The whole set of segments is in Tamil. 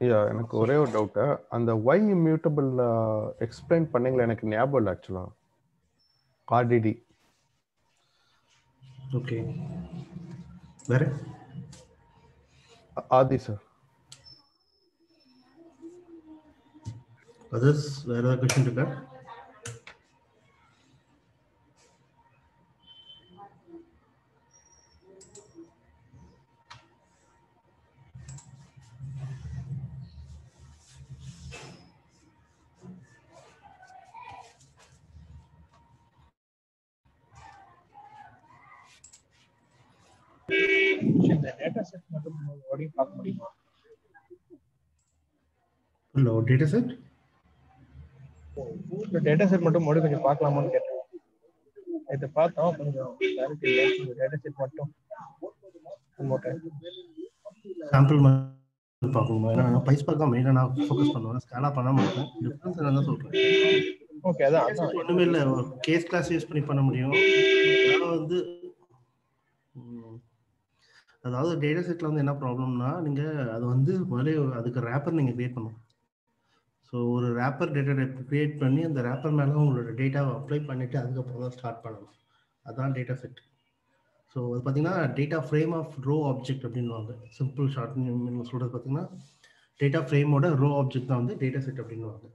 ஐயா எனக்கு ஒரே ஒரு டவுட்டு அந்த ஒய் இம்யூட்டபிள் எக்ஸ்பிளைன் பண்ணீங்களா? எனக்கு ஞாபகம் இல்லை ஆக்சுவலா ஆர்டிடி ஓகே வேற? ஆதி சார் அதர்ஸ் வேற ஏதாவது கொஸ்டின் இருக்கா? மறுபடியும் பார்க்க முடியுமா? ஒரு டேட்டா செட் இந்த டேட்டா செட் மட்டும் மறுபடியும் கொஞ்சம் பார்க்கலாமான்னு கேட்டேன். இதை பார்த்தோம் கொஞ்சம் clarity இல்லை. இந்த டேட்டா செட் மட்டும். சாம்பிள் பார்க்கணுமா? ஏன்னா நான் பைஸ் பார்க்க மெயினாக நான் ஃபோக்கஸ் பண்ணுவேன். ஸ்கேனாக பண்ண மாட்டேன். டிஃப்ரென்ஸ் தான் சொல்கிறேன் ஓகே அதான் ஒன்றுமே இல்லை. கேஸ் கிளாஸ் யூஸ் பண்ணி பண்ண முடியும். அதனால வந்து அதாவது டேட்டா செட்டில் வந்து என்ன ப்ராப்ளம்னா நீங்கள் அது வந்து முதல்ல அதுக்கு ரேப்பர் நீங்கள் க்ரியேட் பண்ணணும். ஸோ ஒரு ரேப்பர் டேட்டா க்ரியேட் பண்ணி அந்த ரேப்பர் மேலே உங்களோட டேட்டாவை அப்ளை பண்ணிவிட்டு அதுக்கப்புறம் தான் ஸ்டார்ட் பண்ணணும். அதான் டேட்டா செட் ஸோ அது பார்த்தீங்கன்னா data frame of row object அப்படின்னுவாங்க. சிம்பிள் ஷார்ட் சொல்கிறது பார்த்தீங்கன்னா டேட்டா ஃப்ரேமோட ரோ ஆப்ஜெக்ட் தான் வந்து டேட்டா செட் அப்படின்னுவாங்க.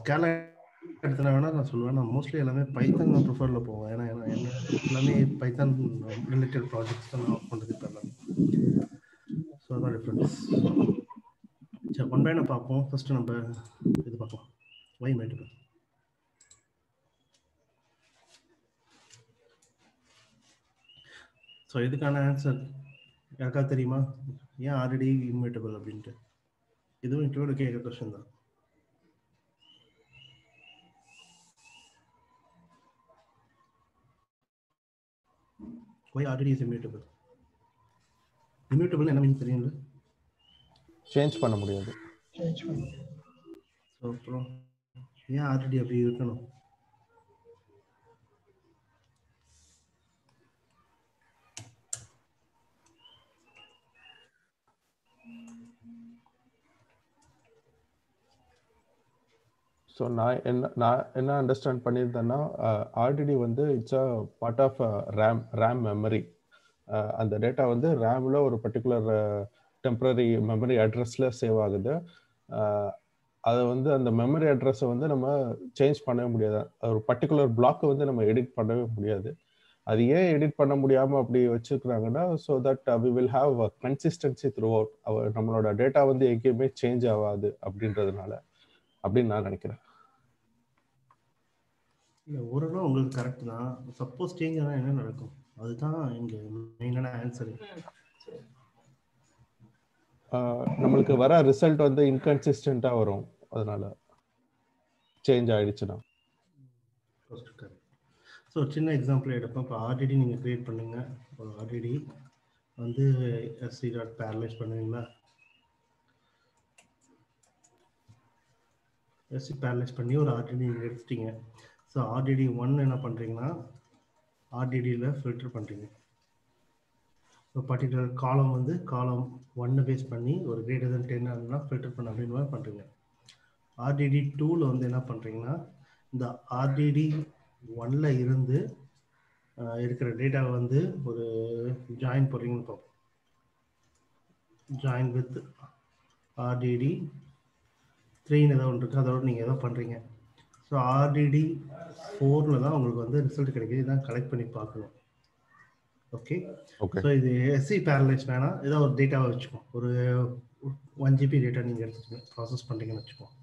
ஸ்கேல இடத்துல வேணா நான் சொல்லுவேன். நான் மோஸ்ட்லி எல்லாமே பைத்தான் நான் ப்ரிஃபரில் போவேன். ஏன்னா என்ன எல்லாமே பைத்தான் ரிலேட்டட் ப்ராஜெக்ட்ஸ் தான் நான் ஒர்க் பண்ணுறது இப்போ எல்லாமே. ஸோ அதான் டிஃப்ரென்ஸ் சரி ஒன் பை பார்ப்போம். ஃபர்ஸ்ட் நம்ம இது பார்ப்போம் வை மேட்டு ஸோ இதுக்கான ஆன்சர் யாருக்கா தெரியுமா? ஏன் ஆல்ரெடி இன்வெர்டபிள் அப்படின்ட்டு? இதுவும் இன்டர்வியூல கேட்குற கொஸ்டின் தான். Why already is immutable immutable என்ன மீன் தெரியும்ல? சேஞ்ச் பண்ண முடியாது. Change பண்ணு. ஸோ அப்புறம் ஏன் ஆல்ரெடி அப்படி இருக்கணும்? ஸோ நான் என்ன நான் என்ன அண்டர்ஸ்டாண்ட் பண்ணியிருந்தேன்னா ஆல்ரெடி வந்து it's a part of RAM RAM memory அந்த டேட்டா வந்து ரேமில் ஒரு பர்டிகுலர் டெம்பரரி மெமரி அட்ரஸில் சேவ் ஆகுது. அதை வந்து அந்த மெமரி அட்ரஸை வந்து நம்ம சேஞ்ச் பண்ணவே முடியாது. ஒரு பர்டிகுலர் பிளாக்கை வந்து நம்ம எடிட் பண்ணவே முடியாது. அது ஏன் எடிட் பண்ண முடியாமல் அப்படி வச்சுருக்குறாங்கன்னா so that we will have consistency throughout நம்மளோட டேட்டா வந்து எங்கேயுமே சேஞ்ச் ஆகாது அப்படின்றதுனால அப்படின்னு நான் நினைக்கிறேன். இல்லை ஓரளவு உங்களுக்கு கரெக்ட் தான். சப்போஸ் சேஞ்ச் ஆனால் என்ன நடக்கும்? அதுதான் இங்கே மெயினான ஆன்சர் நம்மளுக்கு வர ரிசல்ட் வந்து இன்கன்சிஸ்டண்டா வரும். அதனால சேஞ்ச் ஆயிடுச்சுன்னா. ஸோ சின்ன எக்ஸாம்பிள் எடுப்போம். இப்போ ஆர்டிடி நீங்கள் க்ரியேட் பண்ணுங்க. ஒரு ஆர்டிடி வந்து எஸ்சி டாட் பேரலைஸ் பண்ணுவீங்களா? எஸ்சி பேரலைஸ் பண்ணி ஒரு ஆர்டிடி நீங்கள் எடுத்துட்டீங்க. ஸோ ஆர்டிடி ஒன் என்ன பண்ணுறீங்கன்னா ஆர்டிடியில் ஃபில்டர் பண்ணுறீங்க ஸோ பர்டிகுலர் காலம் வந்து காலம் ஒன்னை பேஸ் பண்ணி ஒரு கிரேட்டர் தென் டென் ஆகுதுன்னா ஃபில்டர் பண்ண அப்படின்னு மாதிரி பண்ணுறீங்க ஆர்டிடி டூவில் வந்து என்ன பண்ணுறீங்கன்னா இந்த ஆர்டிடி ஒன்ல இருந்து இருக்கிற டேட்டாவை வந்து ஒரு ஜாயின் போடுறீங்கன்னு பார்ப்போம் ஜாயின் வித் ஆர்டிடி த்ரீன்னு ஏதோ ஒன்று இருக்குது அதோட நீங்கள் ஏதோ பண்ணுறீங்க ஸோ ஆர்டிடி ஃபோரில் தான் உங்களுக்கு வந்து ரிசல்ட் கிடைக்குது. இதான் கலெக்ட் பண்ணி பார்க்கணும். ஓகே ஸோ இது எஸ்சி பேரலைஸ் வேணாம் ஏதோ ஒரு டேட்டாவை வச்சுக்கோம் ஒரு ஒன் ஜிபி டேட்டா நீங்கள் எடுத்துக்கோங்க ப்ராசஸ் பண்ணுறீங்கன்னு வச்சுக்கோம்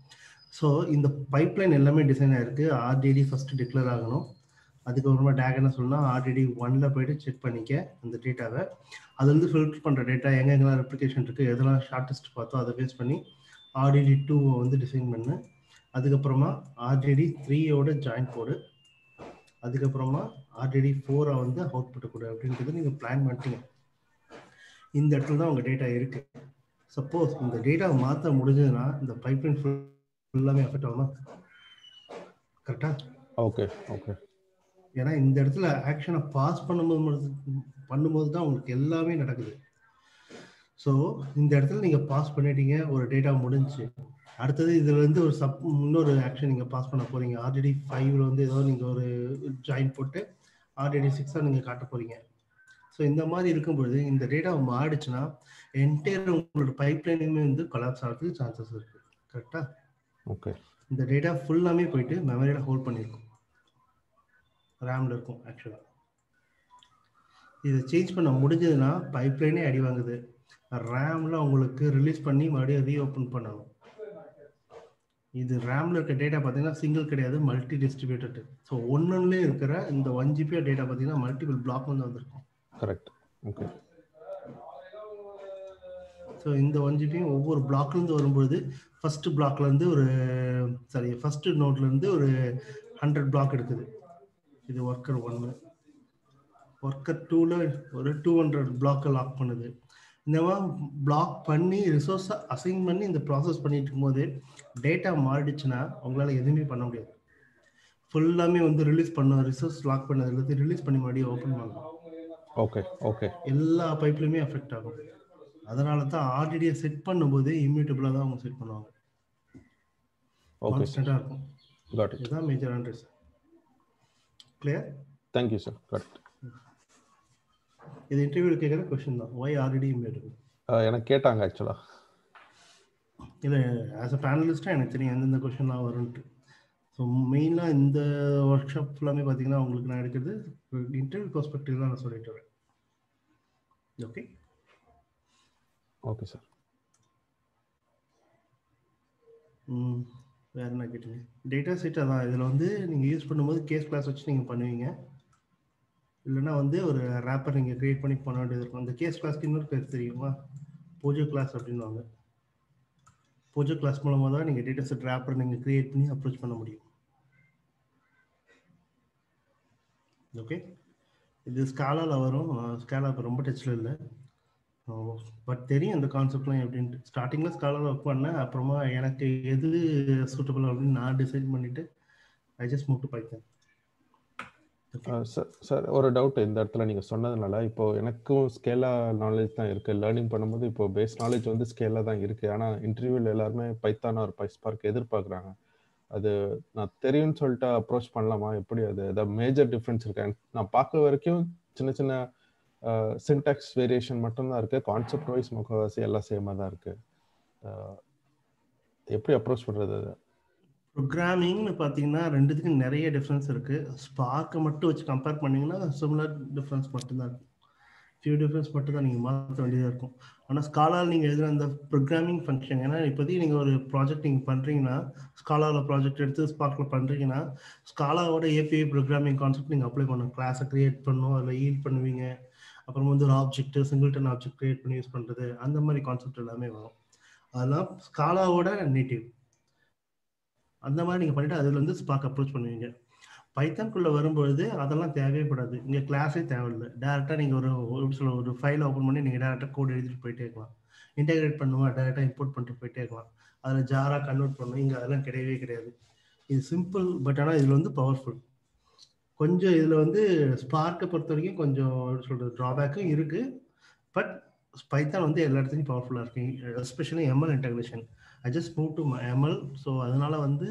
ஸோ இந்த பைப்லைன் எல்லாமே டிசைன் ஆயிருக்கு. ஆர்டிடி ஃபர்ஸ்ட் டிக்ளேர் ஆகணும். அதுக்கப்புறமா டேக் என்ன சொல்லணும் ஆர்டிடி ஒன்ல போயிட்டு செக் பண்ணிக்க அந்த டேட்டாவை அதுலேருந்து ஃபில்டர் பண்ணுற டேட்டா எங்கெங்கெல்லாம் ரெப்ளிகேஷன் இருக்குது எதெல்லாம் ஷார்ட்டஸ்ட் பார்த்தோ அதை பேஸ் பண்ணி ஆர்டிடி டூவை வந்து டிசைன் பண்ணு. அதுக்கப்புறமா ஆர்டிடி த்ரீயோட ஜாயின் போடு அதுக்கப்புறமா ஆர்டிடி ஃபோரை வந்து அவுட்புட் கொடு அப்படின்றது நீங்கள் பிளான் பண்ணிட்டீங்க. இந்த இடத்துல தான் உங்கள் டேட்டா இருக்கு. சப்போஸ் இந்த டேட்டாவை மாற்ற முடிஞ்சதுன்னா இந்த பைப்லைன் ஃபுல்லாமே அஃபெக்ட் ஆகுமா? கரெக்டா ஓகே ஓகே ஏன்னா இந்த இடத்துல ஆக்ஷனை பாஸ் பண்ணும்போது பண்ணும்போது தான் உங்களுக்கு எல்லாமே நடக்குது. ஸோ இந்த இடத்துல நீங்க பாஸ் பண்ணிட்டீங்க ஒரு டேட்டா முடிஞ்சு அடுத்தது இதுல இருந்து ஒரு சப் இன்னொரு ஆக்ஷன் நீங்க பாஸ் பண்ண போறீங்க. ஆர்டிடி ஃபைவ்ல வந்து ஏதோ நீங்க ஒரு ஜாயின் போட்டு ஆர்டிடி சிக்ஸா நீங்க காட்ட போறீங்க. ஸோ இந்த மாதிரி இருக்கும்பொழுது இந்த டேட்டா மாறிடுச்சுன்னா என்டையர் உங்களோட பைப்லைனுமே வந்து கொலாப்ஸ் ஆகிறதுக்கு சான்சஸ் இருக்கு. கரெக்டா ஓகே இந்த டேட்டா ஃபுல்லாமே போயிட்டு மெமரியில ஹோல்ட் பண்ணியிருக்கும் ரேம்ல இருக்கும் ஆக்சுவலா இதை சேஞ்ச் பண்ண முடிஞ்சதுன்னா பைப்லைனே அடி வாங்குது. ரேம்ல உங்களுக்கு ரிலீஸ் பண்ணி மறுபடியும் ரீஓப்பன் பண்ணணும். இது ரேம்ல இருக்க டேட்டா பார்த்தீங்கன்னா சிங்கிள் கிடையாது மல்டி டிஸ்ட்ரிபியூட்டட் ஸோ ஒன்றுலேயே இருக்கிற இந்த ஒன் ஜிபி டேட்டா பார்த்தீங்கன்னா மல்டிபிள் பிளாக் வந்து வந்திருக்கும். கரெக்ட் ஓகே ஸோ இந்த ஒன் ஜிபியும் ஒவ்வொரு பிளாக்லேருந்து வரும்போது ஃபர்ஸ்ட் பிளாக்லேருந்து ஒரு சாரி ஃபர்ஸ்ட் நோட்லேருந்து ஒரு ஹண்ட்ரட் பிளாக் எடுக்குது. இது ஒர்க்கர் ஒன்று ஒர்க்கர் டூவில் ஒரு டூ ஹண்ட்ரட் பிளாக்கை லாக் பண்ணுது. இந்த மாதிரி பிளாக் பண்ணி ரிசோர்ஸை அசைன் பண்ணி இந்த ப்ராசஸ் பண்ணிட்டு இருக்கும்போது டேட்டா மாறிடுச்சுன்னா உங்களால் எதுவுமே பண்ண முடியாது. ஃபுல்லாமே வந்து ரிலீஸ் பண்ண ரிசோர்ஸ் லாக் பண்ணது எல்லாத்தையும் ரிலீஸ் பண்ணி மறுபடியும் ஓப்பன் பண்ணலாம் ஓகே ஓகே எல்லா பைப்லையுமே அஃபெக்ட் ஆகும். அதனால தான் ஆர்டிடியை செட் பண்ணும்போது இம்யூட்டபிளாக தான் அவங்க செட் பண்ணுவாங்க. ஓகே சார் கான்ஸ்டன்ட்டாக இருக்கும் இதுதான் major Andres clear thank you sir correct இது இன்டர்வியூவில் கேட்குற கொஸ்டின் தான். ஒய் ஆல்ரெடி இம்யூட்டபிள் எனக்கு கேட்டாங்க ஆக்சுவலாக இல்லை ஆஸ் அ பேனலிஸ்ட்டாக எனக்கு தெரியும் எந்தெந்த கொஷின்லாம் வரும்ன்ட்டு. ஸோ மெயினாக இந்த ஒர்க் ஷாப் ஃபுல்லாமே பார்த்தீங்கன்னா உங்களுக்கு நான் எடுக்கிறது இன்டர்வியூ பெர்ஸ்பெக்டிவ் தான் நான் சொல்லிட்டு வரேன். ஓகே ஓகே சார் ம் வேறு என்ன கேட்டீங்க? டேட்டா செட் அதான். இதில் வந்து நீங்கள் யூஸ் பண்ணும்போது கேஸ் கிளாஸ் வச்சு நீங்கள் பண்ணுவீங்க. இல்லைன்னா வந்து ஒரு ரேப்பர் நீங்கள் க்ரியேட் பண்ணி பண்ண வேண்டியது இருக்கும். அந்த கேஸ் கிளாஸ்க்கு இன்னொரு பேர் தெரியுமா? போஜோ கிளாஸ் அப்படின்வாங்க போஜோ கிளாஸ் மூலமாக தான் நீங்கள் டேட்டா செட் ரேப்பர் நீங்கள் க்ரியேட் பண்ணி அப்ரோச் பண்ண முடியும். ஓகே இது ஸ்காலாவில் வரும். ஸ்காலா இப்போ ரொம்ப டச்சில் இல்லை. பட் தெரியும் இந்த கான்செப்ட்லாம் எப்படின்ட்டு. ஸ்டார்டிங்கில் ஸ்காலாவில் ஒர்க் பண்ணேன். அப்புறமா எனக்கு எது சூட்டபிள் அப்படின்னு நான் டிசைட் பண்ணிவிட்டு I just move to sir sir ஒரு டவுட் இந்த இடத்துல நீங்கள் சொன்னதுனால இப்போ எனக்கும் ஸ்கேலா நாலேஜ் தான் இருக்குது லேர்னிங் பண்ணும்போது இப்போ பேஸ் நாலேஜ் வந்து ஸ்கேலா தான் இருக்குது ஆனால் இன்டர்வியூவில் எல்லாருமே பைத்தானா ஒரு பைஸ்பார்க் எதிர்பார்க்குறாங்க. அது நான் தெரியும்னு சொல்லிட்டு அப்ரோச் பண்ணலாமா? எப்படி அது? ஏதாவது மேஜர் டிஃப்ரென்ஸ் இருக்கு? நான் பார்க்க வரைக்கும் சின்ன சின்ன சின்டாக்ஸ் வேரியேஷன் மட்டும்தான் இருக்குது கான்செப்ட் வைஸ் முகவாசி எல்லாம் சேமாக தான் இருக்குது எப்படி அப்ரோச் பண்ணுறது அது? ப்ரோக்ராமிங்னு பார்த்தீங்கன்னா ரெண்டுத்துக்கும் நிறைய டிஃப்ரென்ஸ் இருக்குது ஸ்பார்க்கை மட்டும் வச்சு கம்பேர் பண்ணிங்கன்னா சிமிலர் டிஃப்ரென்ஸ் மட்டும்தான் இருக்கும். ஃபியூ டிஃப்ரென்ஸ் மட்டும் தான் நீங்கள் மாற்ற வேண்டியதாக இருக்கும். ஆனால் ஸ்காலாவில் நீங்கள் எழுதுகிற அந்த ப்ரோக்ராமிங் ஃபங்க்ஷன் ஏன்னா இப்போதைக்கு நீங்கள் ஒரு ப்ராஜெக்ட் நீங்கள் பண்ணுறீங்கன்னா ஸ்காலாவில் ப்ராஜெக்ட் எடுத்து ஸ்பார்க்கில் பண்ணுறீங்கன்னா ஸ்காலாவோட ஏபிஐ ப்ரோக்ராமிங் கான்செப்ட் நீங்கள் அப்ளை பண்ணணும். கிளாஸை க்ரியேட் பண்ணும் அதில் ஈல் பண்ணுவீங்க. அப்புறம் வந்து ஒரு ஆப்ஜெக்ட் சிங்கிள்டன் ஆப்ஜெக்ட் க்ரியேட் பண்ணி யூஸ் பண்ணுறது அந்த மாதிரி கான்செப்ட் எல்லாமே வரும். அதெல்லாம் ஸ்காலாவோட நேட்டிவ் அந்த மாதிரி நீங்கள் பண்ணிவிட்டு அதில் வந்து ஸ்பார்க் அப்ரோச் பண்ணுவீங்க. பைத்தான்குள்ளே வரும்பொழுது அதெல்லாம் தேவைப்படாது இங்கே கிளாஸே தேவையில்லை. டேரெக்டாக நீங்கள் ஒரு ஒரு சில ஒரு ஃபைல் ஓப்பன் பண்ணி நீங்கள் டேரெக்டாக கோட் எழுதிட்டு போயிட்டே இருக்கலாம். இன்டெகிரேட் பண்ணுவோம் டேரெக்டாக இம்போர்ட் பண்ணிட்டு போயிட்டே இருக்கலாம். அதில் ஜாராக கன்வெர்ட் பண்ணணும் இங்கே அதெல்லாம் கிடையவே கிடையாது. இது சிம்பிள் பட் ஆனால் இதில் வந்து பவர்ஃபுல் கொஞ்சம் இதில் வந்து ஸ்பார்க்கை பொறுத்த வரைக்கும் கொஞ்சம் சொல்கிறது ட்ராபேக்கும் இருக்குது பட் பைத்தான் வந்து எல்லா இடத்துலையும் பவர்ஃபுல்லாக இருக்கு. Especially ML integration I just move to ML so அதனால வந்து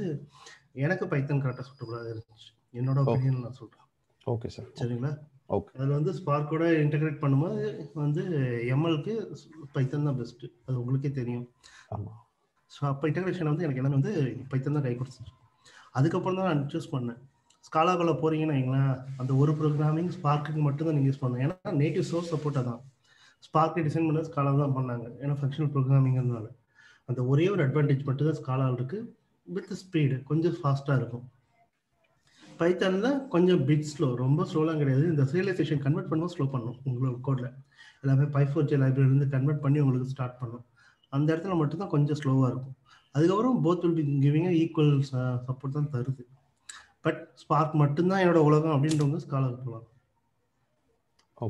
எனக்கு பைத்தன் கரெக்டாக சுட்டக்கூடாது இருந்துச்சு. என்னோட ஒப்பீனியன் நான் சொல்கிறேன் ஓகே சார் சரிங்களா? ஓகே அதில் வந்து ஸ்பார்க்கோட இன்டகிரேட் பண்ணும்போது வந்து எம்எல்க்கு பைத்தன் தான் பெஸ்ட்டு அது உங்களுக்கே தெரியும். ஸோ அப்போ இன்டகிரேஷன் வந்து எனக்கு எல்லாமே வந்து பைத்தன் தான் கை கொடுத்துச்சு. அதுக்கப்புறம் தான் நான் சூஸ் பண்ணேன். ஸ்காலாக்குள்ள போறீங்கன்னா வைங்களேன் அந்த ஒரு ப்ரோக்ராமிங் ஸ்பார்க்குக்கு மட்டும் தான் நீங்கள் யூஸ் பண்ணணும். ஏன்னா நேட்டிவ் சோர்ஸ் சப்போர்ட்டாக தான் ஸ்பார்க்கை டிசைன் பண்ண ஸ்காலா தான் பண்ணாங்க. ஏன்னா ஃபங்க்ஷனல் ப்ரோக்ராமிங்கிறதுனால அந்த ஒரே ஒரு அட்வான்டேஜ் மட்டும் தான் ஸ்காலாவில் இருக்கு. வித் ஸ்பீடு கொஞ்சம் ஃபாஸ்ட்டாக இருக்கும். பைத்தானில் கொஞ்சம் பிட் ஸ்லோ ரொம்ப ஸ்லோலாம் கிடையாது. இந்த சீரியலைசேஷன் கன்வெர்ட் பண்ணுவோம் ஸ்லோ பண்ணும் உங்களோட கோடில் எல்லாமே பை ஃபோர் ஜே லைப்ரரிலேருந்து கன்வெர்ட் பண்ணி உங்களுக்கு ஸ்டார்ட் பண்ணும். அந்த இடத்துல மட்டும்தான் கொஞ்சம் ஸ்லோவாக இருக்கும். அதுக்கப்புறம் both will be giving equal support தான் தருது. பட் ஸ்பார்க் மட்டும்தான் என்னோட உலகம் அப்படின்றவங்க ஸ்காலர் போகலாம்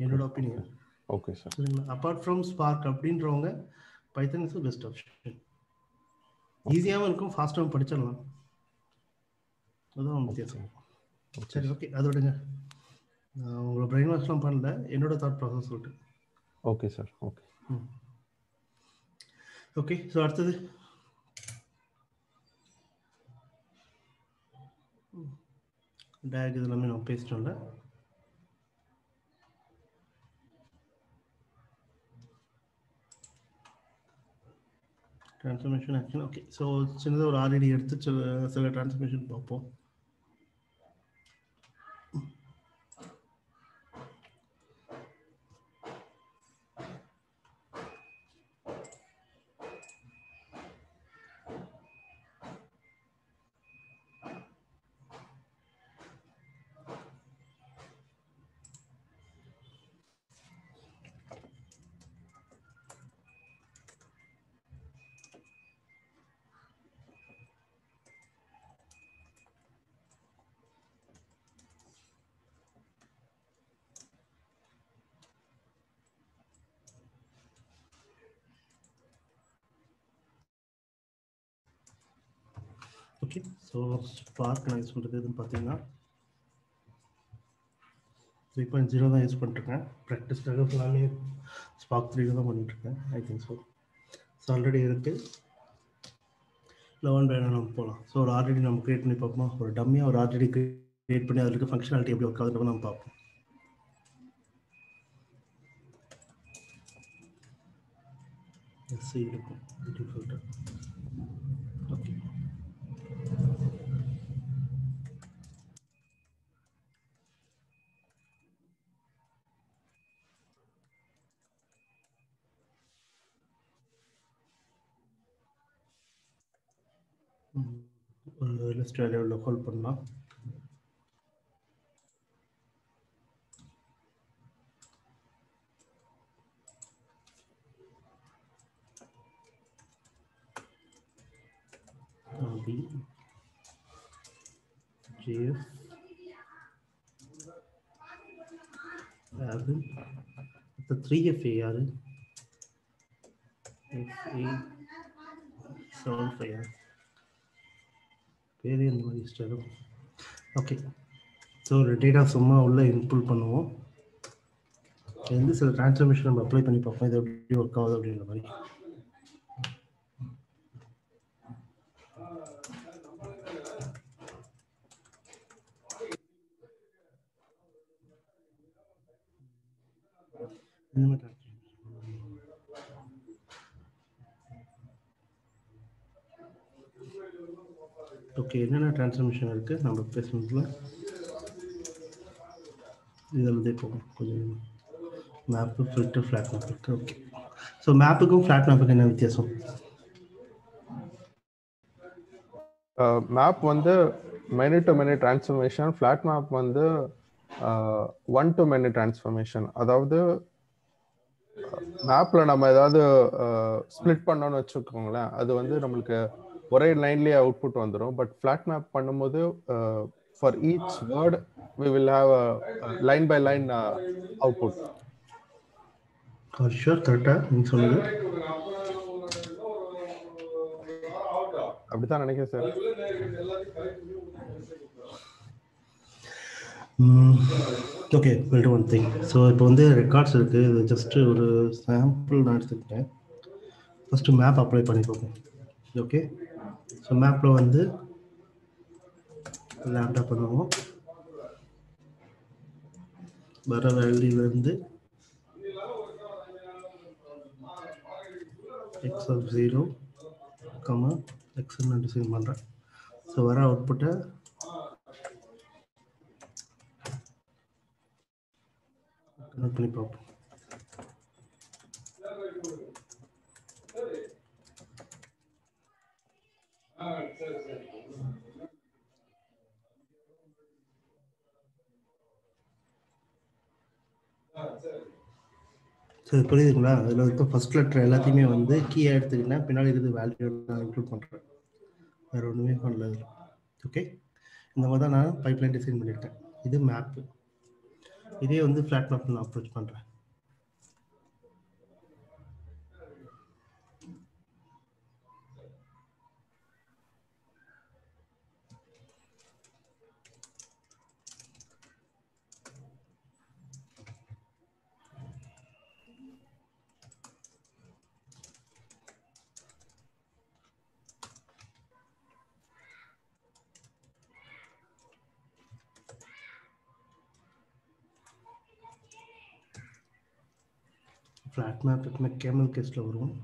என்னோட ஒப்பீனியன் ஓகே சார் சரிங்களா? அப்பார்ட் ஃப்ரம் ஸ்பார்க் அப்படின்றவங்க பைத்தன் இஸ் பெஸ்ட் ஆப்ஷன் ஈஸியாகவும் இருக்கும் ஃபாஸ்ட்டாகவும் படிச்சிடலாம். அதுதான் வித்தியாசம். சரி ஓகே அதை விடுங்க. நான் உங்களை பிரெயின் வாஷ்லாம் பண்ணல. என்னோட தாட் ப்ராசஸ் சொல்லிட்டு. ஓகே சார் ஓகே ம். ஓகே ஸோ அடுத்தது. டேக் இது எல்லாமே நம்ம பேசிட்டோம்ல. டிரான்ஸ்ஃபர்மேஷன் ஆக்ஷன் ஓகே ஸோ சின்னதாக ஒரு ஆல்ரெடி எடுத்து சில சில டிரான்ஸ்ஃபர்மேஷன் பார்ப்போம் ஓகே ஸோ ஸ்பார்க் நான் யூஸ் பண்ணுறது எதுன்னு பார்த்தீங்கன்னா த்ரீ பாயிண்ட் ஜீரோ தான் யூஸ் பண்ணிட்டுருக்கேன். ப்ராக்டிஸ்க்காக ஃபுல்லாமே ஸ்பார்க் த்ரீ தான் பண்ணிட்டுருக்கேன் I think so so already இருக்குது லெவன் வேணும் நம்ம போகலாம் ஸோ ஒரு ஆல்ரெடி நம்ம க்ரியேட் பண்ணி பார்ப்போம்? ஒரு டம்மியாக ஒரு ஆல்ரெடி க்ரியேட் பண்ணி அதில் இருக்க ஃபங்க்ஷனாலிட்டி எப்படி ஒர்க் ஆகுதுன்னு நம்ம பார்ப்போம். எஸ்சி இருக்கும்? டிஃபால்ட்டு லிஸ்ட் வேல்யூவில் ஹோல்ட் பண்ணலாம் பி ஜிஎஃப் அது அடுத்த த்ரீ எஃப் யாரு எஃப்ஏ செவன் ஃபைவ் பேர் இந்த மாதிரி இஷ்டம். ஓகே ஸோ ஒரு டேட்டா சும்மா உள்ளே இன்புட் பண்ணுவோம். வந்து சில டிரான்ஸ்ஃபர்மேஷன் நம்ம அப்ளை பண்ணி பார்ப்போம். இது எப்படி ஒர்க் ஆகுது அப்படின்ற மாதிரி. இந்த மாதிரி transformation. ஓகே என்னென்ன டிரான்ஸ்ஃபர்மேஷன் இருக்குது நம்ம பேசுனதுல இதில். இதே போகும் கொஞ்சம் மேப்பு ஃபில்டர் ஃப்ளாட் மேப் இருக்குது ஓகே ஸோ மேப்புக்கும் ஃப்ளாட் மேப்புக்கு என்ன வித்தியாசம்? மேப் வந்து many to many transformation flat map வந்து ஒன் டு மெனி டிரான்ஸ்ஃபர்மேஷன் அதாவது மேப்பில் நம்ம ஏதாவது ஸ்ப்ளிட் பண்ணோம்னு வச்சுக்கோங்களேன் அது வந்து நம்மளுக்கு ஒரே லைன்லயே அவுட்புட் வந்துடும் பட் ஃபிளாட் மேப் பண்ணும்போது for each word we will have line by line output sure கரெக்டாக நீங்கள் சொல்லுங்கள் அப்படித்தான் நினைக்கிறேன் sir okay well one thing so இப்போ வந்து ரெக்கார்ட்ஸ் இருக்குது இது ஜஸ்ட்டு ஒரு சாம்பிள் நான் எடுத்துக்கிட்டேன் ஃபஸ்ட்டு மேப் அப்ளை பண்ணி பார்ப்போம் ஓகே ஸோ மேப்பில் வந்து லேப்டாப் பண்ணுவோம். வர வேல்யூலேருந்து X of zero comma X நான் டிசைன் பண்ணுறேன் ஸோ வர அவுட்புட்டை கனெக்ட் பண்ணி பார்ப்போம். சரி புரியுதுங்களா? அதில் இருக்க ஃபர்ஸ்ட் லெட்டர் எல்லாத்தையுமே வந்து கீயாக எடுத்துக்கிட்டேன் பின்னாடி இருந்து வேல்யூ நான் இன்க்ளூட் பண்ணுறேன் வேறு ஒன்றுமே பண்ணல இதில். ஓகே இந்த மாதிரி தான் நான் பைப்லைன் டிசைன் பண்ணியிருக்கேன். இது மேப்பு இதே வந்து ஃப்ளாட் மேப் நான் அப்ரோச் பண்ணுறேன் ஃப்ளாட் மேப் எப்பவுமே கேமல் கேஸில் வரும்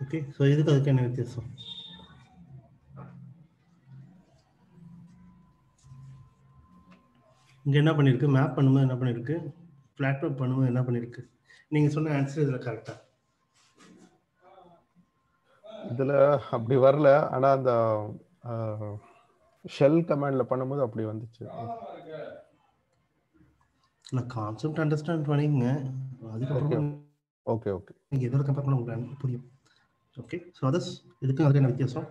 ஓகே ஸோ இதுக்கு அதுக்கு என்ன வித்தியாசம். இங்கே என்ன பண்ணியிருக்கு மேப் பண்ணும்போது என்ன பண்ணியிருக்கு ஃப்ளாட் மேப் பண்ணும்போது என்ன பண்ணியிருக்கு நீங்கள் சொன்ன ஆன்சர் இதில் கரெக்டாக இதுல அப்படி வரல. ஆனா அந்த ஷெல் கமாண்ட்ல பண்ணும்போது அப்படி வந்துச்சு. இல்லை கான்செப்ட் அண்டர்ஸ்டாண்ட் பண்ணிக்கங்க. அதுக்கப்புறம் ஓகே ஓகே நீங்கள் எதோட கம்பேர் பண்ண உங்களுக்கு புரியும். ஓகே ஸோ அதர்ஸ் இதுக்கும் அதுக்கு என்ன வித்தியாசம்?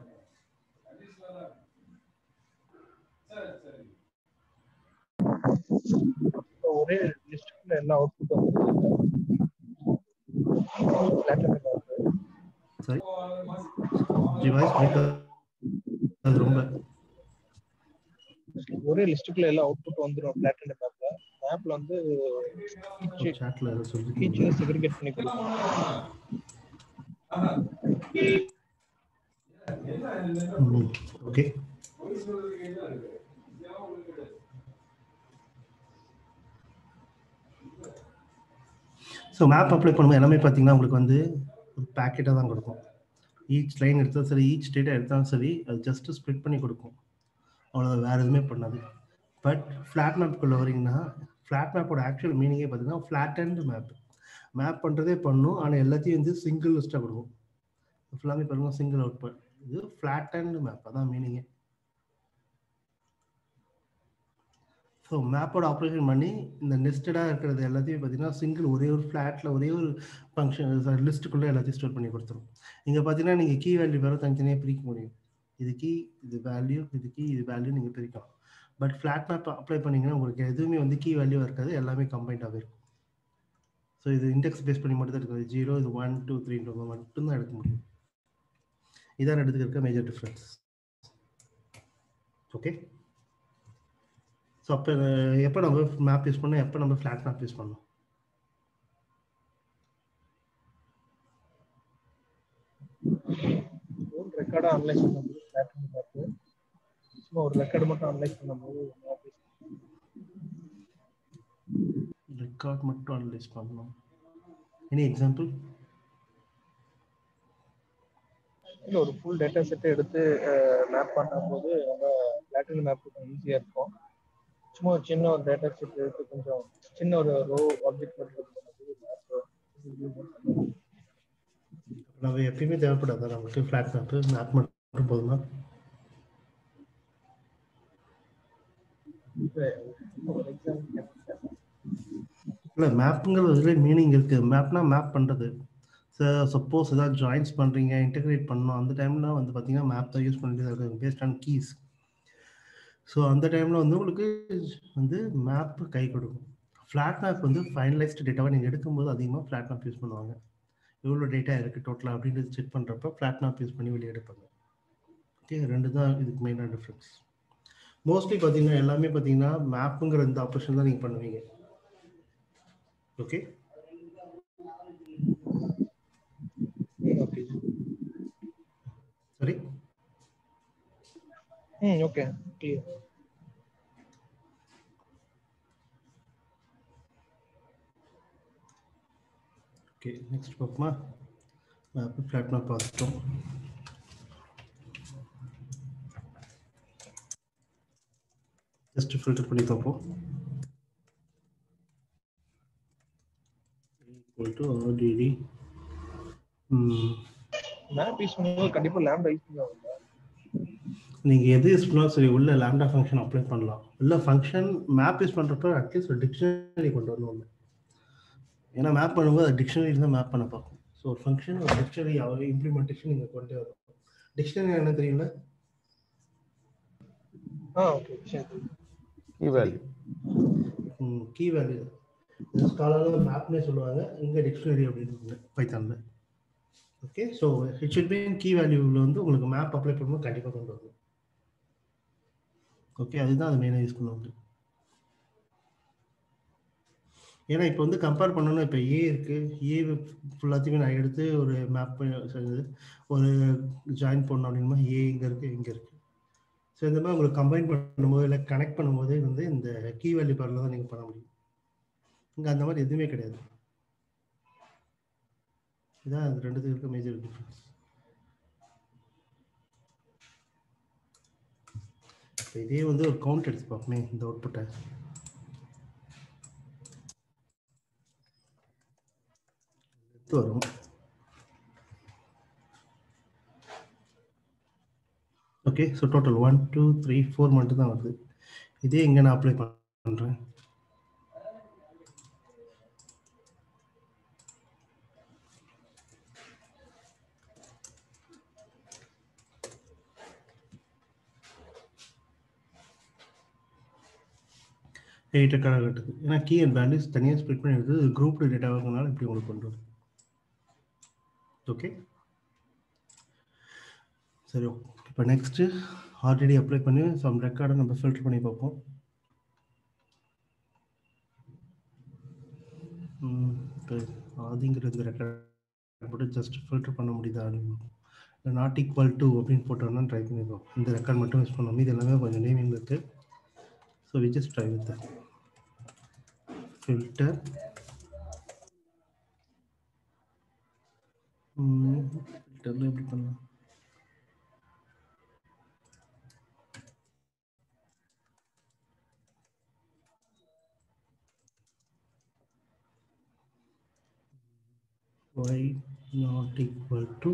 ஒரே லிஸ்ட்டுக்குள்ள எல்லா அவுட்புட் வந்து சரி டிவைஸ் பிரேக் அது ரொம்ப ஒரே லிஸ்ட்டுக்குள்ள எல்லா அவுட்புட் வந்துடும் பிளாட்டினம் மேப்ல மேப்ல வந்து சாட்ல ஏதோ சொல்லி ஈச் செக்ரிகேட் பண்ணி கொடுக்கும் ஓகே ஸோ மேப் அப்ளை பண்ணும்போது எல்லாமே பார்த்தீங்கன்னா உங்களுக்கு வந்து ஒரு பேக்கெட்டாக தான் கொடுக்கும். ஈச் லைன் எடுத்தாலும் சரி ஈச் டேட்டா எடுத்தாலும் சரி அது ஜஸ்ட் ஸ்ப்ளிட் பண்ணி கொடுக்கும். அவ்வளோ வேறு எதுவுமே பண்ணாது. பட் ஃப்ளாட் மேப்குள்ளே வரீங்கன்னா ஃப்ளாட் மேப்போட ஆக்சுவல் மீனிங்கே பார்த்தீங்கன்னா ஃப்ளாட் அண்ட் மேப் மேப் பண்ணுறதே பண்ணும் ஆனால் எல்லாத்தையும் வந்து சிங்கிள் லிஸ்ட்டாக கொடுக்கும். ஃபுல்லாமே பாருங்க சிங்கிள் அவுட்புட் இது ஃப்ளாட் அண்ட் மேப் அதான் மீனிங்கே ஸோ மேப்போட ஆப்ரேஷன் பண்ணி இந்த நெஸ்டடாக இருக்கிறது எல்லாத்தையும் பார்த்தீங்கன்னா சிங்கிள் ஒரே ஒரு ஃப்ளாட்டில் ஒரே ஒரு ஃபங்க்ஷன் லிஸ்ட்டுக்குள்ளே எல்லாத்தையும் ஸ்டோர் பண்ணி கொடுத்துரும். இங்கே பார்த்தீங்கன்னா நீங்கள் கீ வேல்யூ வேறு தனித்தனியாக பிரிக்க முடியும். இது கீ இது வேல்யூ இது கீ இது வேல்யூ நீங்கள் பிரிக்கலாம். பட் ஃப்ளாட் மேப் அப்ளை பண்ணிங்கன்னா உங்களுக்கு எதுவுமே வந்து கீ வேல்யூ இருக்காது எல்லாமே கம்பைண்டாகவே இருக்கும். ஸோ இது இண்டெக்ஸ் பேஸ் பண்ணி மட்டும் தான் எடுக்கிறது ஜீரோ இது ஒன் டூ த்ரீ மட்டும்தான் எடுக்க முடியும். இதான் ரெண்டுத்துக்கு இருக்க மேஜர் டிஃப்ரென்ஸ் ஓகே ஸோ அப்போ எப்போ நம்ம மேப் யூஸ் பண்ணோம் எப்போ நம்ம ஃப்ளாட் மேப் யூஸ் பண்ணோம் ஒரு ரெக்கார்டை அனலைஸ் பண்ணும்போது பிளாட்டினம் மேப் சும்மா ஒரு ரெக்கார்டு மட்டும் அனலைஸ் பண்ணும்போது ரெக்கார்ட் மட்டும் அனலைஸ் பண்ணணும். எனி எக்ஸாம்பிள் இல்ல ஒரு ஃபுல் டேட்டா செட்டை எடுத்து மேப் பண்ணும்போது நம்ம பிளாட்டினம் மேப் கொஞ்சம் ஈஸியா இருக்கும். சும்மா ஒரு சின்ன ஒரு டேட்டா செட் எடுத்து கொஞ்சம் சின்ன ஒரு ரோ ஆப்ஜெக்ட் மட்டும் நம்ம எப்பயுமே தேவைப்படாது. நமக்கு ஃப்ளாட் மேப்பு மேப் மட்டும் போதுமா? ஒரு எக்ஸாம்பிள் இல்லை மேப்புங்கிறது மீனிங் இருக்கு மேப்னா மேப் பண்ணுறது சப்போஸ் ஏதாவது ஜாயின்ஸ் பண்ணுறீங்க இன்டெகிரேட் பண்ணணும். அந்த டைமில் வந்து பார்த்தீங்கன்னா மேப் தான் யூஸ் பண்ணிட்டு இருக்காங்க. பேஸ்ட் ஆன் கீஸ் ஸோ அந்த டைமில் வந்து உங்களுக்கு வந்து மேப் கை கொடுக்கும். ஃப்ளாட் மேப் வந்து ஃபைனலைஸ்டு டேட்டாவை நீங்கள் எடுக்கும்போது அதிகமாக ஃப்ளாட் மேப் யூஸ் பண்ணுவாங்க. எவ்வளோ டேட்டா இருக்குது டோட்டலாக அப்படின்றது செக் பண்ணுறப்ப ஃப்ளாட் மேப் யூஸ் பண்ணி வெளியே எடுப்பாங்க. ஓகே ரெண்டு தான் இதுக்கு மெயினாக டிஃப்ரென்ஸ் மோஸ்ட்லி பார்த்தீங்கன்னா எல்லாமே பார்த்தீங்கன்னா மேப்புங்கிற இந்த ஆப்ரேஷன் தான் நீங்கள் பண்ணுவீங்க. ஓகே ஓகே சரி ம் ஓகே கிளியர் ஓகே நெக்ஸ்ட் பார்ப்போமா? மேப் ஃப்ளாட் மேப் பார்த்துட்டோம். ஜஸ்ட் ஃபில்டர் பண்ணி பார்ப்போம். Equal to RDD map use பண்ணும்போது கண்டிப்பா லேம்டா யூஸ் பண்ணுவாங்க நீங்கள் எது யூஸ் பண்ணாலும் சரி உள்ள லேம்டா ஃபங்க்ஷன் அப்ளை பண்ணலாம். இல்லை ஃபங்க்ஷன் மேப் யூஸ் பண்ணுறப்ப அட்லீஸ்ட் ஒரு டிக்ஷனரி கொண்டு வரணும் ஒன்று ஏன்னா மேப் பண்ணும்போது அது டிக்ஷனரி தான் மேப் பண்ண பார்க்கும். ஸோ ஒரு ஃபங்க்ஷன் ஒரு டிக்ஷனரி இம்ப்ளிமெண்டேஷன் நீங்கள் கொண்டு வரணும். டிக்ஷனரி என்ன தெரியல ஆ okay key value key value ஸ்காலரில் மேப்னே சொல்லுவாங்க. இங்கே டிக்ஷனரி அப்படின்னு பைத்தானில் okay so it should be key வேல்யூவில் வந்து உங்களுக்கு மேப் அப்ளை பண்ணும்போது கண்டிப்பாக கொண்டு வரணும். ஓகே அதுதான் அது மெயினாக யூஸ் பண்ணுவாங்க ஏன்னா இப்போ வந்து கம்பேர் பண்ணணும் இப்போ ஏ இருக்குது ஏ ஃபுல்லாத்தையுமே நான் எடுத்து ஒரு மேப் ஒரு ஜாயின் பண்ணோம் அப்படின்னா ஏ இங்கே இருக்குது இங்கே இருக்குது ஸோ இந்த மாதிரி உங்களுக்கு கம்பைன் பண்ணும்போது இல்லை கனெக்ட் பண்ணும்போது வந்து இந்த கீ வேல்யூ பேரில் தான் நீங்கள் பண்ண முடியும். இங்கே அந்த மாதிரி எதுவுமே கிடையாது. இதான் அது ரெண்டுத்துக்கு இருக்க மேஜர் டிஃப்ரென்ஸ் இதே வந்து ஒரு கவுண்ட் எடுத்து பார்ப்போமே இந்த அவுட்புட்டை வரும். Okay so total one two three four மட்டும் தான் வருது. இதே எங்கே நான் அப்ளை பண்ணுறேன் எயிட் காலகட்டத்துக்கு கட்டுது ஏன்னா கீ அண்ட் வேல்யூஸ் தனியாக ஸ்ப்ளிட் பண்ணி எடுத்து குரூப் டேட்டாவாக இருக்கனால இப்படி உங்களுக்கு கொண்டு வரும். ஓகே சரி இப்போ நெக்ஸ்ட்டு ஆல்ரெடி அப்ளை பண்ணி சம் ரெக்கார்டை நம்ம ஃபில்டர் பண்ணி பார்ப்போம். இப்போ ஆதிங்கிற இந்த ரெக்கார்ட் போட்டு ஜஸ்ட் ஃபில்டர் பண்ண முடியுதா? நாட் ஈக்குவல் டு அப்படின்னு போட்டோம்னா ட்ரை பண்ணிப்போம் இந்த ரெக்கார்ட் மட்டும் யூஸ் பண்ணோம். இது எல்லாமே கொஞ்சம் நேமிங் இருக்குது So we just try with the filter. Mm, y not equal to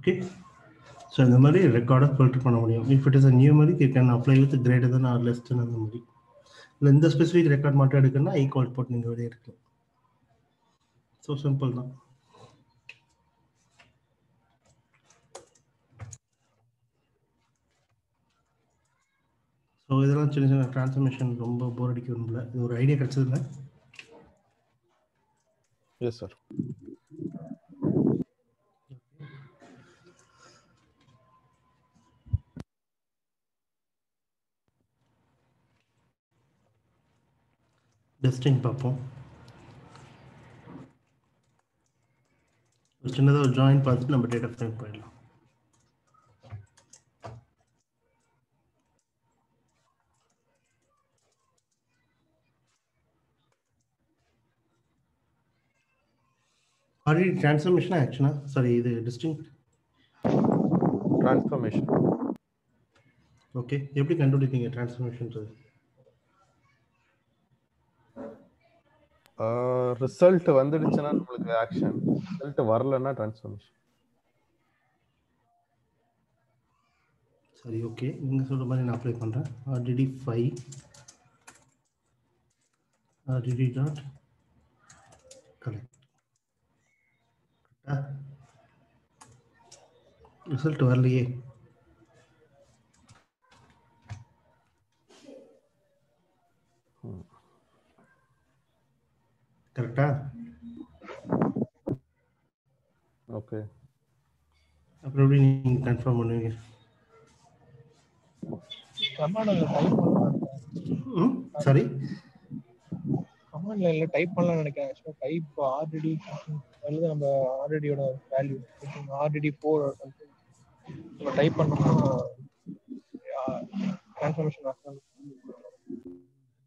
okay so இந்த மாதிரி ரெக்கார்டை ஃபில்டர் பண்ண முடியும். If it is a numeric you can apply with greater than or less அந்த மாதிரி இல்லை இந்த ஸ்பெசிஃபிக் ரெக்கார்ட் மட்டும் எடுக்கணும்னா ஈக்குவல் போட்டு நீங்கள் வெளியே எடுக்கலாம். ஸோ சிம்பிள் தான். ஸோ இதெல்லாம் சின்ன சின்ன டிரான்ஸ்ஃபர்மேஷன் ரொம்ப போர் அடிக்க விரும்பல. இது ஒரு ஐடியா கிடைச்சதுல எஸ் சார் டெஸ்டிங் பார்ப்போம் ஒரு சின்னதாக ஒரு ஜாயின் பார்த்துட்டு நம்ம டேட்டா ஃப்ரேம் போயிடலாம் ஆல்ரெடி டிரான்ஸ்ஃபர்மேஷனா ஆக்ஷனா சாரி இது டிஸ்டிங் டிரான்ஸ்ஃபர்மேஷன் ஓகே எப்படி கண்டுபிடிப்பீங்க டிரான்ஸ்ஃபர்மேஷன்றது ரிசல்ட் வந்துடுச்சுன்னா நம்மளுக்கு ஆக்ஷன் ரிசல்ட் வரலன்னா டிரான்ஸ்ஃபர்மேஷன் சரி ஓகே நீங்கள் சொல்கிற மாதிரி நான் அப்ளை பண்ணுறேன் RDD five RDD dot collect result வரலையே. கரெக்டா ஓகே அப்புறம் எப்படி நீங்கள் கன்ஃபார்ம் பண்ணுவீங்க கமாண்ட் டைப் பண்ணலாம் ம் சாரி கமாண்ட் லைன்ல டைப் பண்ணலாம்னு நினைக்கிறேன். டைப் ஆர்டிடி அல்லது நம்ம ஆர்டிடியோட வேல்யூ ஆர்டிடி ஃபோர் நம்ம டைப் பண்ணோம்னா டிரான்ஸ்ஃபர்மேஷன்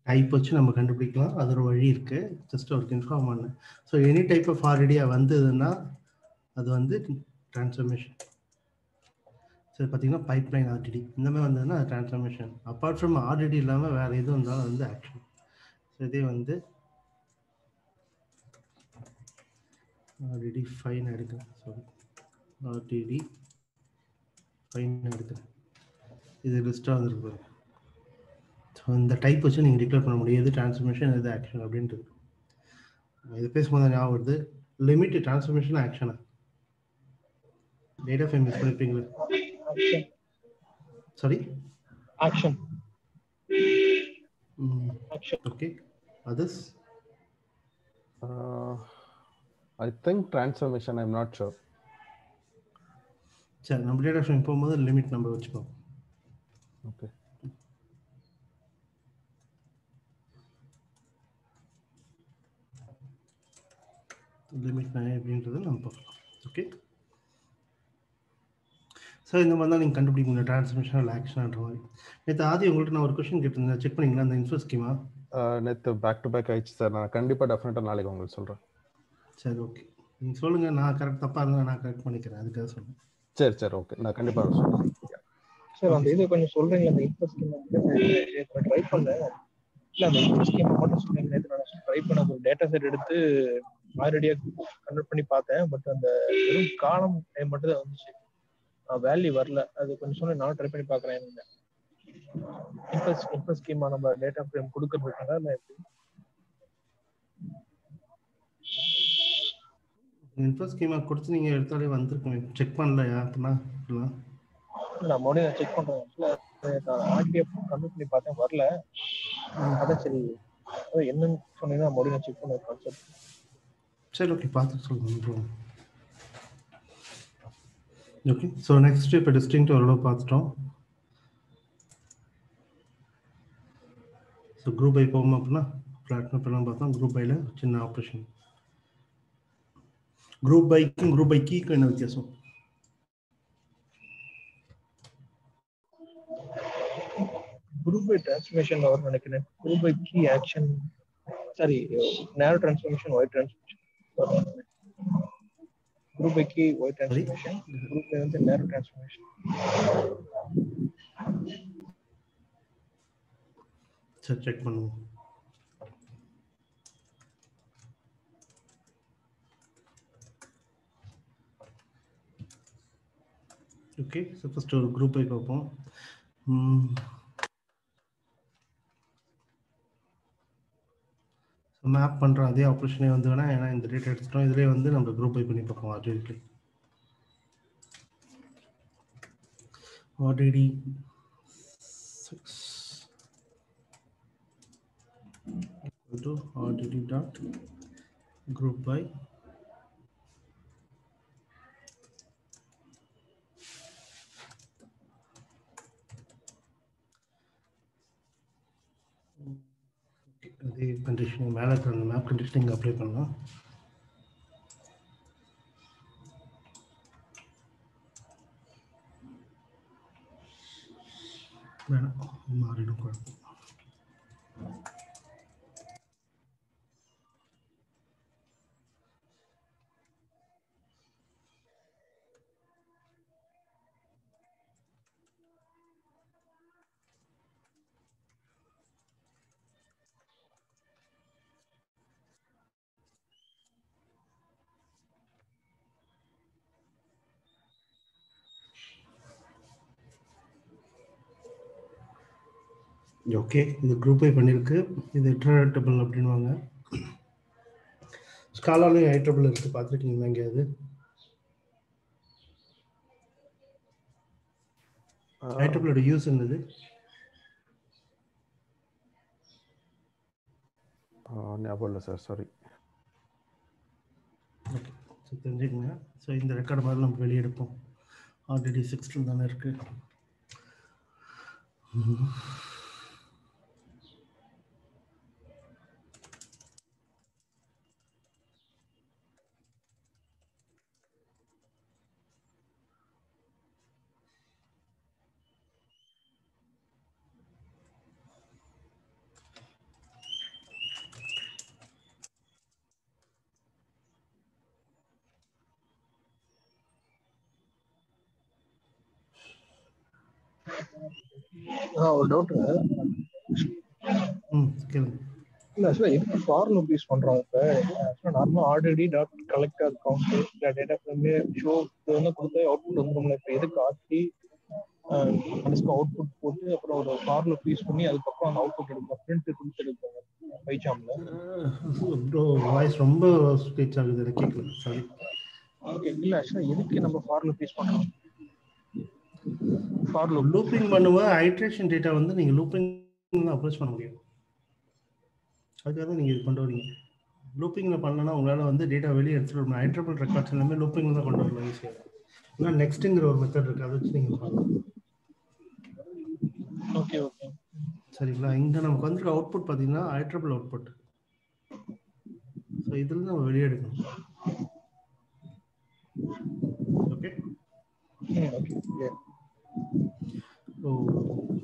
டைப் வச்சு நம்ம கண்டுபிடிக்கலாம். அது ஒரு வழி இருக்குது ஜஸ்ட் அவருக்கு இன்ஃபார்ம் பண்ணேன் ஸோ எனி டைப் ஆஃப் ஆர்டிடியா வந்ததுன்னா அது வந்து டிரான்ஸ்ஃபர்மேஷன் சரி பார்த்தீங்கன்னா பைப்லைன் ஆர்டிடி இந்த மாதிரி வந்ததுன்னா அது டிரான்ஸ்ஃபர்மேஷன் அப்பார்ட் ஃப்ரம் ஆர்டிடி இல்லாமல் வேறு எதுவும் இருந்தாலும் வந்து ஆக்ஷன் ஸோ இதே வந்து ஆர்டிடி ஃபைன் எடுக்கிறேன். சாரி ஆர்டிடி ஃபைன் எடுக்கிறேன். இது லிஸ்ட்டாக வந்துருக்கு பாருங்க. ஸோ இந்த டைப் வச்சு நீங்கள் டிக்ளேர் பண்ண முடியும். எது டிரான்ஸ்ஃபர்மேஷன் எது ஆக்ஷன் அப்படின்றது. இது பேசும்போது தான் ஞாபகம் வருது. லிமிட் டிரான்ஸ்ஃபர்மேஷன் ஆக்ஷனா data frame use பண்ணிருப்பீங்களா. Sorry action action okay others I think transformation I'm not sure சரி நம்ம டேட்டா ஃப்ரேம் போகும்போது லிமிட் நம்ம வச்சுப்போம். ஓகே லிமிட் நான் எப்படின்றத நம்ம பார்க்கலாம். ஓகே ஸோ இந்த மாதிரி தான் நீங்கள் கண்டுபிடிக்கணும் டிரான்ஸ்மிஷன் இல்லை ஆக்ஷன்ன்ற மாதிரி. நேற்று ஆதி உங்கள்கிட்ட நான் ஒரு கொஸ்டின் கேட்டிருந்தேன். செக் பண்ணீங்களா? அந்த இன்ஃபோ ஸ்கீமா நேற்று பேக் டு பேக் ஆயிடுச்சு சார் நான் கண்டிப்பாக டெஃபினட்டாக நாளைக்கு உங்களுக்கு சொல்கிறேன் சரி ஓகே நீங்கள் சொல்லுங்கள் நான் கரெக்ட் தப்பாக இருந்தால் நான் கரெக்ட் பண்ணிக்கிறேன். அதுக்காக சொல்லுங்கள் சரி சரி ஓகே நான் கண்டிப்பாக சொல்கிறேன் சார் அந்த இது கொஞ்சம் சொல்றீங்களா? அந்த இன்ட்ரெஸ்ட் ஸ்கீம் வந்து ட்ரை பண்ணேன். இல்ல அந்த இன்ட்ரெஸ்ட் ஸ்கீம் மட்டும் சொன்னீங்க நேற்று நான் ட்ரை பண்ண ஒரு டேட்டா செட் எடுத்து ஆல்ரெடியா கன்வெர்ட் பண்ணி பார்த்தேன். பட் அந்த வெறும் காலம் மட்டும் தான் வந்துச்சு வேல்யூ வரல. அது கொஞ்சம் சொன்ன நான் ட்ரை பண்ணி பார்க்குறேன் இன்ட்ரெஸ்ட் இன்ட்ரெஸ்ட் ஸ்கீமா நம்ம டேட்டா ஃப்ரேம் கொடுக்கறதுக்காக இல்லை எப்படி? இன்ஃபோ ஸ்கீமா கொடுத்து நீங்கள் எடுத்தாலே வந்திருக்கோம். செக் பண்ணலையா அப்படின்னா அப்படிலாம் நான் மறுபடியும் செக் பண்றேன். ஆர்டிஎஃப் கன்வெர்ட் பண்ணி பார்த்தேன் வரல. அதான் சரி. என்னன்னு சொன்னீங்கன்னா மறுபடியும் செக் பண்ண கான்செப்ட் சரி ஓகே பார்த்து சொல்லுங்கள் ஓகே ஸோ நெக்ஸ்ட் இப்போ டிஸ்டிங்ட் ஓரளவு பார்த்துட்டோம் ஸோ குரூப் பை போகும் அப்படின்னா பிளாட்ஃபார்ம் எல்லாம் பார்த்தோம் குரூப் பையில் சின்ன ஆப்ரேஷன் குரூப் பைக்கும் குரூப் பை கீக்கும் என்ன வித்தியாசம்? குரூப் பை டிரான்ஸ்ஃபர்மேஷன் வரும் நினைக்கிறேன். Group by key action sorry narrow transformation wide transformation group by why wide transformation group by வந்து நேரோ டிரான்ஸ்ஃபர்மேஷன் சரி செக் பண்ணுவோம். ஓகே ஸோ ஃபஸ்ட்டு ஒரு குரூப் பை பார்ப்போம். மேப் பண்ணுற அதே ஆப்ரேஷனே வந்து வேணா ஏன்னா இந்த டேட்டா எடுத்துட்டோம். இதிலே வந்து நம்ம குரூப் பை பண்ணி பார்ப்போம் RDD RDD six equal to rdd dot group by இது கண்டிஷன் மேலே இருக்கிற அந்த மேப் கண்டிஷன் இங்கே அப்ளை பண்ணலாம் வேணாம் மாறிடும் குழப்பம். ஓகே இது குரூப்பே பண்ணியிருக்கு இது இட்ரேட்டபிள் அப்படின்வாங்க ஸ்காலாலையும் ஐட்ரபிள் இருக்குது பார்த்துருக்கீங்களா எங்கேயாவது ஐட்ரபிளோட யூஸ் என்னது? ஞாபகம் இல்லை சார் சாரி ஓகே ஸோ தெரிஞ்சுக்கங்க. ஸோ இந்த ரெக்கார்டு மாதிரி நம்ம வெளியே எடுப்போம். ஆல்ரெடி சிக்ஸ்டில் தானே இருக்குது ஒரு டவுட் இல்ல ஆக்சுவலா எதுக்கு ஃபார் லூப் யூஸ் பண்றோம் இப்ப? ஆக்சுவலா நார்மலா ஆல்ரெடி டாட் கலெக்ட் அக்கௌண்ட் இல்ல டேட்டா ஃப்ரேம் ஷோ வந்து கொடுத்து அவுட்புட் வந்துரும்ல. இப்ப எதுக்கு ஆர்டி அதுக்கு அவுட்புட் போட்டு அப்புறம் ஒரு ஃபார் லூப் யூஸ் பண்ணி அதுக்கப்புறம் அந்த அவுட்புட் எடுக்கும் பிரிண்ட் கொடுத்து எடுப்பாங்க பைச்சாம்ல. ப்ரோ வாய்ஸ் ரொம்ப ஸ்பீச் ஆகுது. கேட்கல சாரி ஓகே இல்ல ஆக்சுவலா எதுக்கு நம்ம ஃபார் லூப் யூஸ் பண்றோம்? ஃபார் லூப் லூப்பிங் பண்ணும்போது ஹைட்ரேஷன் டேட்டா வந்து நீங்கள் லூப்பிங் அப்ரோச் பண்ண முடியும். அதுக்காக தான் நீங்கள் இது கொண்டு வரீங்க. லூப்பிங்கில் பண்ணலன்னா உங்களால் வந்து டேட்டா வெளியே எடுத்துட்டு வரணும் ஹைட்ரபிள் ரெக்கார்ட்ஸ் எல்லாமே லூப்பிங்கில் தான் கொண்டு வரலாம் ஈஸியாக இல்லை நெக்ஸ்ட்டுங்கிற ஒரு மெத்தட் இருக்குது அதை வச்சு நீங்கள் பண்ணலாம். ஓகே ஓகே சரிங்களா? இங்கே நமக்கு வந்திருக்க அவுட்புட் பார்த்தீங்கன்னா ஹைட்ரபிள் அவுட்புட் ஸோ இதில் நம்ம வெளியே எடுக்கணும். ஓகே ஓகே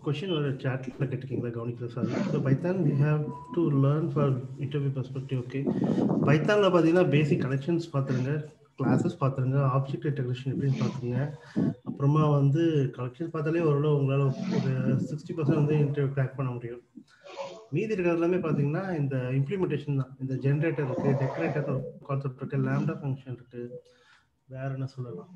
கொஷின் வர சாட்டில் கேட்டிருக்கீங்களா கவனிக்கல sir so Python we have to learn for interview perspective okay பைத்தானில் பார்த்தீங்கன்னா பேசிக் கனெக்ஷன்ஸ் பார்த்துருங்க கிளாஸஸ் பார்த்துருங்க ஆப்ஜெக்ட் இன்டெகிரேஷன் எப்படின்னு பார்த்துருங்க அப்புறமா வந்து கலெக்ஷன்ஸ் பார்த்தாலே ஓரளவு உங்களால் ஒரு சிக்ஸ்டி பர்சன்ட் வந்து இன்டர்வியூ கிராக் பண்ண முடியும். மீதி இருக்கிறது எல்லாமே பார்த்தீங்கன்னா இந்த இம்ப்ளிமெண்டேஷன் தான். இந்த ஜென்ரேட்டர் இருக்குது டெக்கரேட்டர் கான்செப்ட் இருக்குது லேம்டா ஃபங்க்ஷன் இருக்குது வேற என்ன சொல்லலாம்?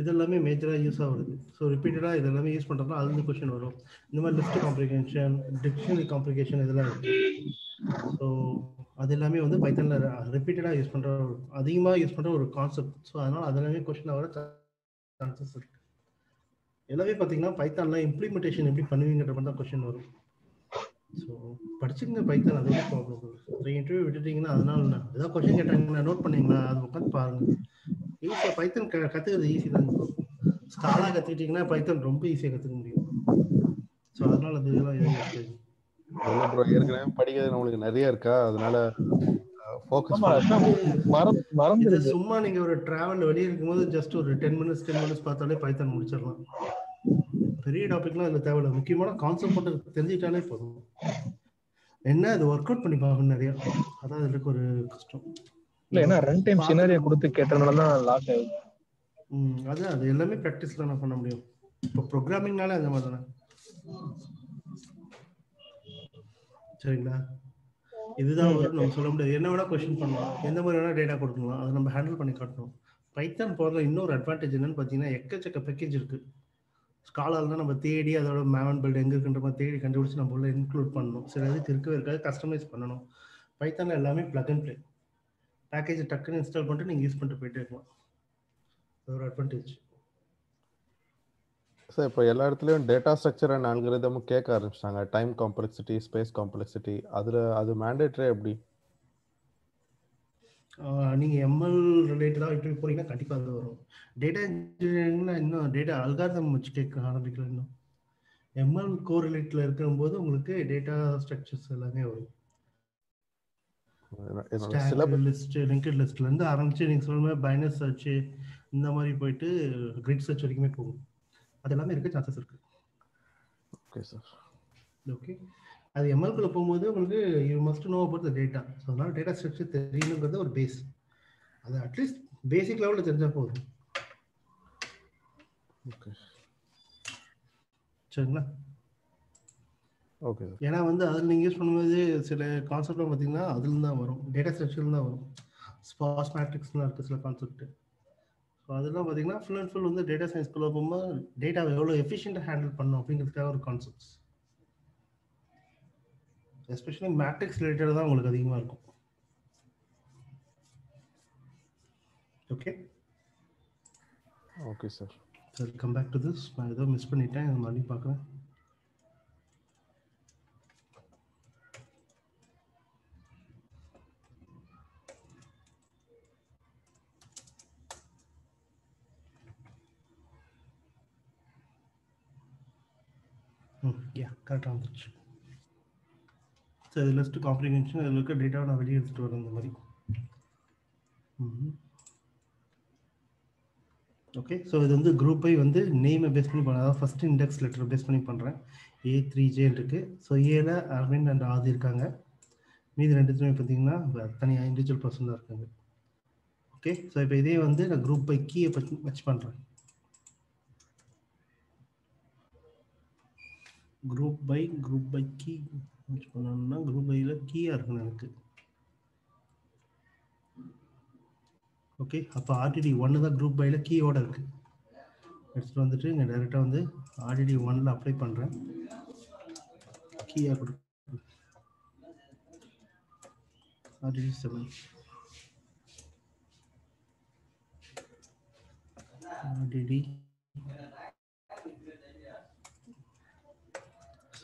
இதெல்லாமே மேஜராக யூஸ் ஆகுது ஸோ ரிப்பீட்டடாக இதெல்லாமே யூஸ் யூஸ் அது அதுலேருந்து கொஷின் வரும். இந்த மாதிரி லிஸ்ட் காம்ப்ளிகேஷன் டிக்ஷனரி காம்ப்ளிகேஷன் இதெல்லாம் இருக்கு. ஸோ அது எல்லாமே வந்து பைத்தனில் ரிப்பீட்டடாக யூஸ் பண்ணுற அதிகமாக யூஸ் பண்ணுற ஒரு கான்செப்ட் ஸோ அதனால் அதெல்லாமே கொஷின் வர சான்சஸ் இருக்கு. எல்லாமே பார்த்தீங்கன்னா பைத்தானில் இம்ப்ளிமெண்டேஷன் எப்படி பண்ணுவீங்கன்ற மாதிரி தான் கொஷின் வரும். ஸோ படிச்சுங்க பைத்தான் அதே ப்ராப்ளம் இன்டர்வியூ விட்டுட்டீங்கன்னா அதனால என்ன? ஏதாவது கொஷின் கேட்டாங்கன்னா நோட் பண்ணீங்களா? அது உட்காந்து பாருங்க. ஈஸியாக பைத்தன் க கற்றுக்கிறது ஈஸி தான் ஸ்காலா கற்றுக்கிட்டிங்கன்னா பைத்தன் ரொம்ப ஈஸியாக கற்றுக்க முடியும். ஸோ அதனால அது இதெல்லாம் ப்ரோ ஏற்கனவே படிக்கிறது நம்மளுக்கு நிறைய இருக்கா? அதனால சும்மா நீங்க ஒரு டிராவல் வெளியே இருக்கும்போது ஜஸ்ட் ஒரு டென் மினிட்ஸ் டென் மினிட்ஸ் பார்த்தாலே பைத்தான் முடிச்சிடலாம். பெரிய டாபிக்லாம் இதுல தேவையில்ல. முக்கியமான கான்செப்ட் மட்டும் தெரிஞ்சுக்கிட்டாலே போதும். என்ன அது ஒர்க் அவுட் பண்ணி பார்க்கணும் நிறைய. அதான் இருக்க ஒரு கஷ்டம். இல்ல ஏன்னா ரன் டைம் சினாரியா கொடுத்து கேட்டனால தான் லாக் ஆகுது. ம் அதான் அது எல்லாமே ப்ராக்டிஸ் தான் பண்ண முடியும். இப்போ ப்ரோக்ராமிங்னாலே அந்த மாதிரி தானே சரிங்களா? இதுதான் வரும் நம்ம சொல்ல முடியாது. என்ன வேணா கொஸ்டின் பண்ணலாம். எந்த மாதிரி வேணா டேட்டா கொடுக்கலாம். அதை நம்ம ஹேண்டில் பண்ணி காட்டணும். பைத்தான் போடுற இன்னொரு அட்வான்டேஜ் என்னன்னு பார்த்தீங்கன்னா எக்கச்சக்க பேக்கேஜ் இருக்கு. ஸ்காலர்லாம் நம்ம தேடி அதோட மேவன் பில்ட் எங்க இருக்குன்ற மாதிரி தேடி கண்டுபிடிச்சு நம்ம உள்ள இன்க்ளூட் பண்ணணும். சில இதுக்கு இருக்கவே இருக்காது. கஸ்டமைஸ் பண்ணணும். பைத்தான்ல எல்லாமே பிளக் அண்ட் ப்ளே பேக்கேஜ் டக்குன்னு இன்ஸ்டால் பண்ணிட்டு நீங்க யூஸ் பண்ணிட்டு போயிட்டே இருக்கலாம். அது ஒரு அட்வான்டேஜ் சார் இப்போ எல்லா இடத்துலையும் டேட்டா ஸ்ட்ரக்சர் அண்ட் அல்கரிதமும் கேட்க ஆரம்பிச்சிட்டாங்க. டைம் காம்ப்ளெக்சிட்டி ஸ்பேஸ் காம்ப்ளெக்சிட்டி அதில் அது மேண்டேட்ரி எப்படி? நீங்க எம்எல் ரிலேட்டடாக இன்டர்வியூ போறீங்கன்னா கண்டிப்பா அது வரும். டேட்டா இன்ஜினியரிங்ல இன்னும் டேட்டா அல்காரிதம் வச்சு கேட்க ஆரம்பிக்கல இன்னும். எம்எல் கோ ரிலேட்டில் இருக்கும்போது உங்களுக்கு டேட்டா ஸ்ட்ரக்சர்ஸ் எல்லாமே வரும். என்னோட லிஸ்ட் லிங்க்ட் லிஸ்ட்ல இருந்து ஆரம்பிச்சு நீங்க சொல்ற மாதிரி பைனஸ் சர்ச் இந்த மாதிரி போயிட்டு கிரிட் சர்ச் வரைக்குமே போகும். அது எல்லாமே இருக்க சான்சஸ் இருக்கு. ஓகே சார் ஓகே அது எம்எல்குள்ள போகும்போது உங்களுக்கு you must know about the data so அதனால டேட்டா ஸ்ட்ரக்சர் தெரியணுங்கிறது ஒரு பேஸ் அது அட்லீஸ்ட் பேசிக் லெவலில் தெரிஞ்சா போதும். ஓகே சரிங்களா? ஓகே ஏன்னா வந்து அதில் நீங்கள் யூஸ் பண்ணும்போது சில கான்செப்ட்லாம் பார்த்தீங்கன்னா அதுலேருந்து தான் வரும். டேட்டா ஸ்ட்ரக்சர்ல தான் வரும். ஸ்பாஸ் மேட்ரிக்ஸ்லாம் இருக்குது சில கான்செப்ட் ஸோ அதெல்லாம் பார்த்தீங்கன்னா ஃபுல் அண்ட் ஃபுல் வந்து டேட்டா சயின்ஸ்குள்ளே போகும்போது டேட்டாவை எவ்வளோ எஃபிஷியண்டாக ஹேண்டில் பண்ணணும் அப்படிங்கிறதுக்காக ஒரு கான்செப்ட்ஸ் எஸ்பெஷலி மேட்ரிக்ஸ் ரிலேட்டட் தான் உங்களுக்கு அதிகமாக இருக்கும். ஓகே ஓகே சார் சரி கம் பேக் டு திஸ் நான் ஏதோ மிஸ் பண்ணிட்டேன். மறுபடியும் பார்க்குறேன் ம் யா கரெக்டாக வந்துருச்சு சரி லிஸ்ட் காம்ப்ரிகென்ஷன் அதில் இருக்க டேட்டாவை நான் வெளியே எடுத்துகிட்டு வரேன் இந்த மாதிரி ஓகே ஸோ இது வந்து குரூப்பை வந்து நேமை பேஸ் பண்ணி பண்ண அதாவது ஃபஸ்ட் இண்டெக்ஸ் லெட்டர் பேஸ் பண்ணி பண்ணுறேன் ஏ த்ரீ ஜேன்னு இருக்குது ஸோ ஏல அரவிந்த் அண்ட் ஆதி இருக்காங்க. மீதி ரெண்டுத்துலையுமே பார்த்தீங்கன்னா தனியாக இண்டிவிஜுவல் பர்சன் தான் இருக்காங்க. ஓகே ஸோ இப்போ இதே வந்து நான் குரூப் பை கீயை வச்சு பண்ணுறேன் group by group by key வச்சு பண்ணணும்னா குரூப் பையில் கீயாக இருக்கணும் எனக்கு. ஓகே அப்போ ஆர்டிடி ஒன்று தான் குரூப் பையில் கீயோட இருக்கு. எடுத்துகிட்டு வந்துட்டு இங்கே டேரெக்டாக வந்து ஆர்டிடி ஒன்ல அப்ளை பண்ணுறேன் கீயாக கொடு RDD seven RDD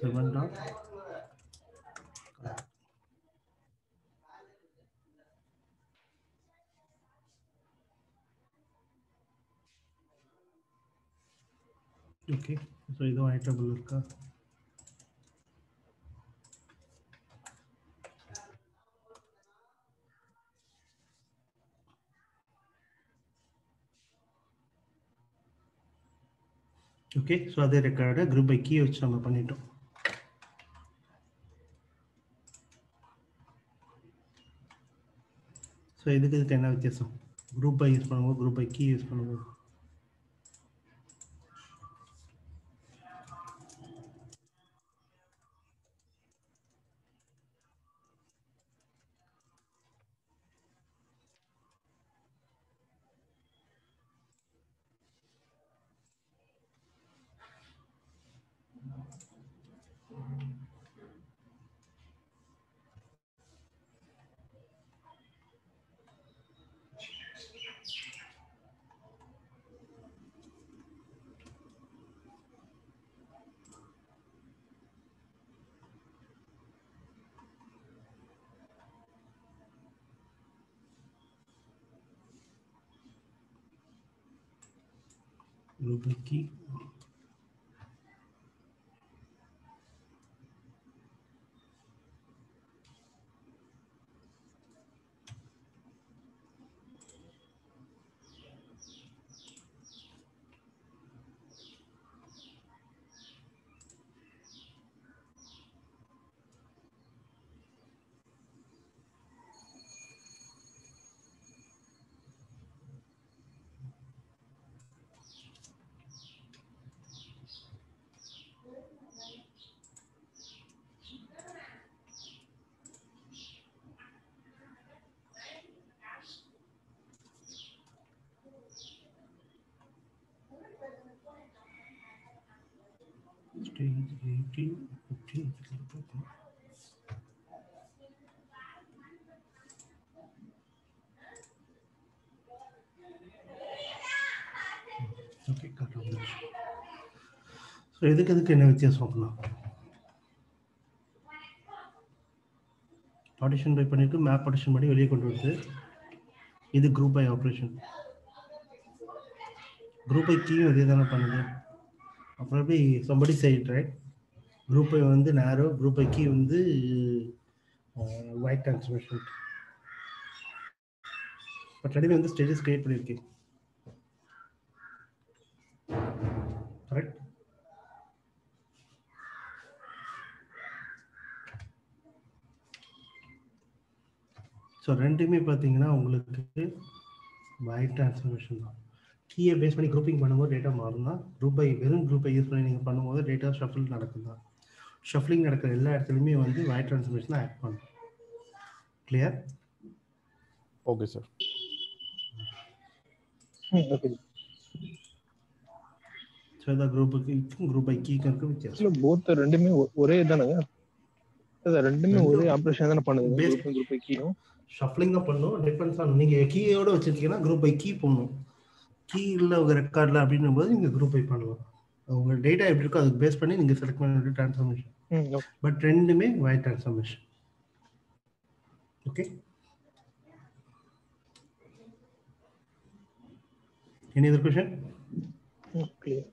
seven dot. Okay, so इधर आइटम बुलर का ओके सो अदे रिकॉर्ड ग्रूप ஸோ இதுக்கு இதுக்கு என்ன வித்தியாசம்? குரூப் பை யூஸ் பண்ணும்போது குரூப் பை கீ யூஸ் பண்ணும்போது. Grupo aquí. ஓகே கரெக்டாக ஸோ எதுக்கு எதுக்கு என்ன வித்தியாசம் அப்படின்னா ஆடிஷன் பை பண்ணிட்டு மேப் ஆடிஷன் பண்ணி வெளியே கொண்டு வருது இது group by operation group by கீயும் இதே தானே பண்ணுது அப்புறம் எப்படி somebody said right group I வந்து நேரோ குரூப் ஐ கீ வந்து ஒயிட் டிரான்ஸ்மிஷன் பட் ரெடிமே வந்து ஸ்டேஜஸ் கிரியேட் பண்ணியிருக்கேன் கரெக்ட் ஸோ ரெண்டுமே பார்த்தீங்கன்னா உங்களுக்கு ஒயிட் டிரான்ஸ்ஃபர்மேஷன் தான். கீயை பேஸ் பண்ணி குரூப்பிங் பண்ணும்போது டேட்டா மாறும் தான் குரூப் ஐ வெறும் குரூப்பை யூஸ் பண்ணி நீங்கள் பண்ணும்போது டேட்டா ஷஃபில் நடக்கும் தான் ஷஃப்லிங் நடக்கிற எல்லா இடத்துலையுமே வந்து ஒயிட் டிரான்ஸ்ஃபர்மேஷன் தான் ஆட் பண்ணும். Clear okay sir okay so இதான் குரூப்புக்கு குரூப் பை கீக்கும் வித்தியாசம். போத் ரெண்டுமே ஒ- ஒரே தானங்க அதான் ரெண்டுமே ரெண்டும் ஒரே ஆபரேஷன் தானே பண்ணுது? Base- குரூப் குரூப் கீயும் ஷஃப்லிங் தான் பண்ணும். டிபெண்ட்ஸ் ஆன் நீங்கள் கீயோட வச்சிருக்கீங்கன்னா குரூப் கீ போடணும். கீ இல்லை உங்கள் ரெக்கார்டில் அப்படின்னும் போது நீங்கள் குரூப் பண்ணலாம் உங்க டேட்டா எப்படி இருக்கோ அதுக்கு பேஸ் பண்ணி நீங்கள் செலக்ட் பண்ண ட்ரான்ஸ்ஃபர்மேஷன் ம் ஓகே பட் ரெண்டுமே wide transformation okay any other question clear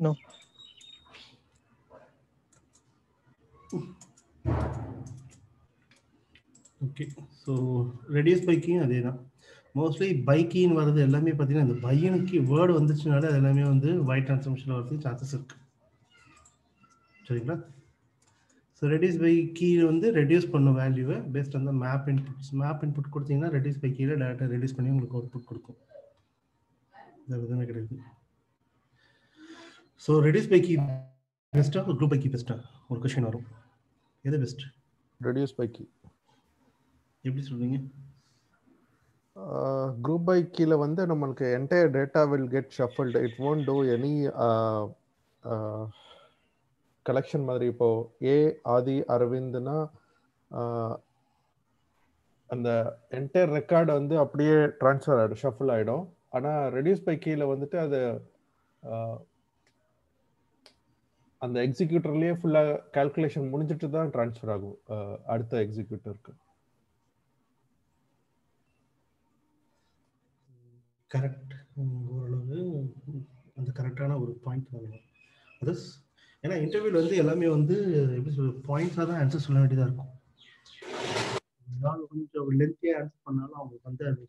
no okay so reduce biking அதே தான். மோஸ்ட்லி பைக்கின்னு வர்றது எல்லாமே பார்த்தீங்கன்னா இந்த பையனுக்கு வேர்டு வந்துச்சுனாலே அது எல்லாமே வந்து ஒயிட் ட்ரான்ஸ்ஃபர்மேஷன் வரதுக்கு சான்சஸ் இருக்கு. சரிங்களா? ஸோ ரெடியூஸ் பை கீ வந்து ரெடியூஸ் பண்ணும் வேல்யூவை பேஸ்ட் அந்த மேப் இன்புட்ஸ் மேப் இன்புட் கொடுத்தீங்கன்னா ரெடியூஸ் பை கீழே டேரக்டாக ரெடியூஸ் பண்ணி உங்களுக்கு அவுட்புட் கொடுக்கும். எதுவுமே கிடையாது. ஸோ ரெடியூஸ் பை கீ பெஸ்ட்டா குரூப் பை கீ பெஸ்ட்டா ஒரு கொஷின் வரும். எது பெஸ்ட் ரெடியூஸ் பை கீ எப்படி சொல்றீங்க? ரூபாய் கீழே வந்து நம்மளுக்கு entire data will get shuffled it won't do any collection மாதிரி. இப்போ ஏ ஆதி அரவிந்த்னா அந்த என்டையர் ரெக்கார்டு வந்து அப்படியே ட்ரான்ஸ்ஃபர் ஆகிடும் ஷஃபிள் ஆகிடும் ஆனால் ரெடியூஸ் பை கீழே வந்துட்டு அது uh, அந்த எக்ஸிக்யூட்டர்லேயே ஃபுல்லாக கால்குலேஷன் முடிஞ்சிட்டு தான் ட்ரான்ஸ்ஃபர் ஆகும் uh, அடுத்த எக்ஸிக்யூட்டருக்கு கரெக்ட் ஓரளவு அந்த கரெக்டான ஒரு பாயிண்ட் வரணும் அது ஏன்னா இன்டர்வியூல வந்து எல்லாமே வந்து எப்படி சொல்றது பாயிண்ட்ஸாக தான் ஆன்சர் சொல்ல வேண்டியதாக இருக்கும். கொஞ்சம் லென்த்தியாக ஆன்சர் பண்ணாலும் அவங்களுக்கு வந்து அது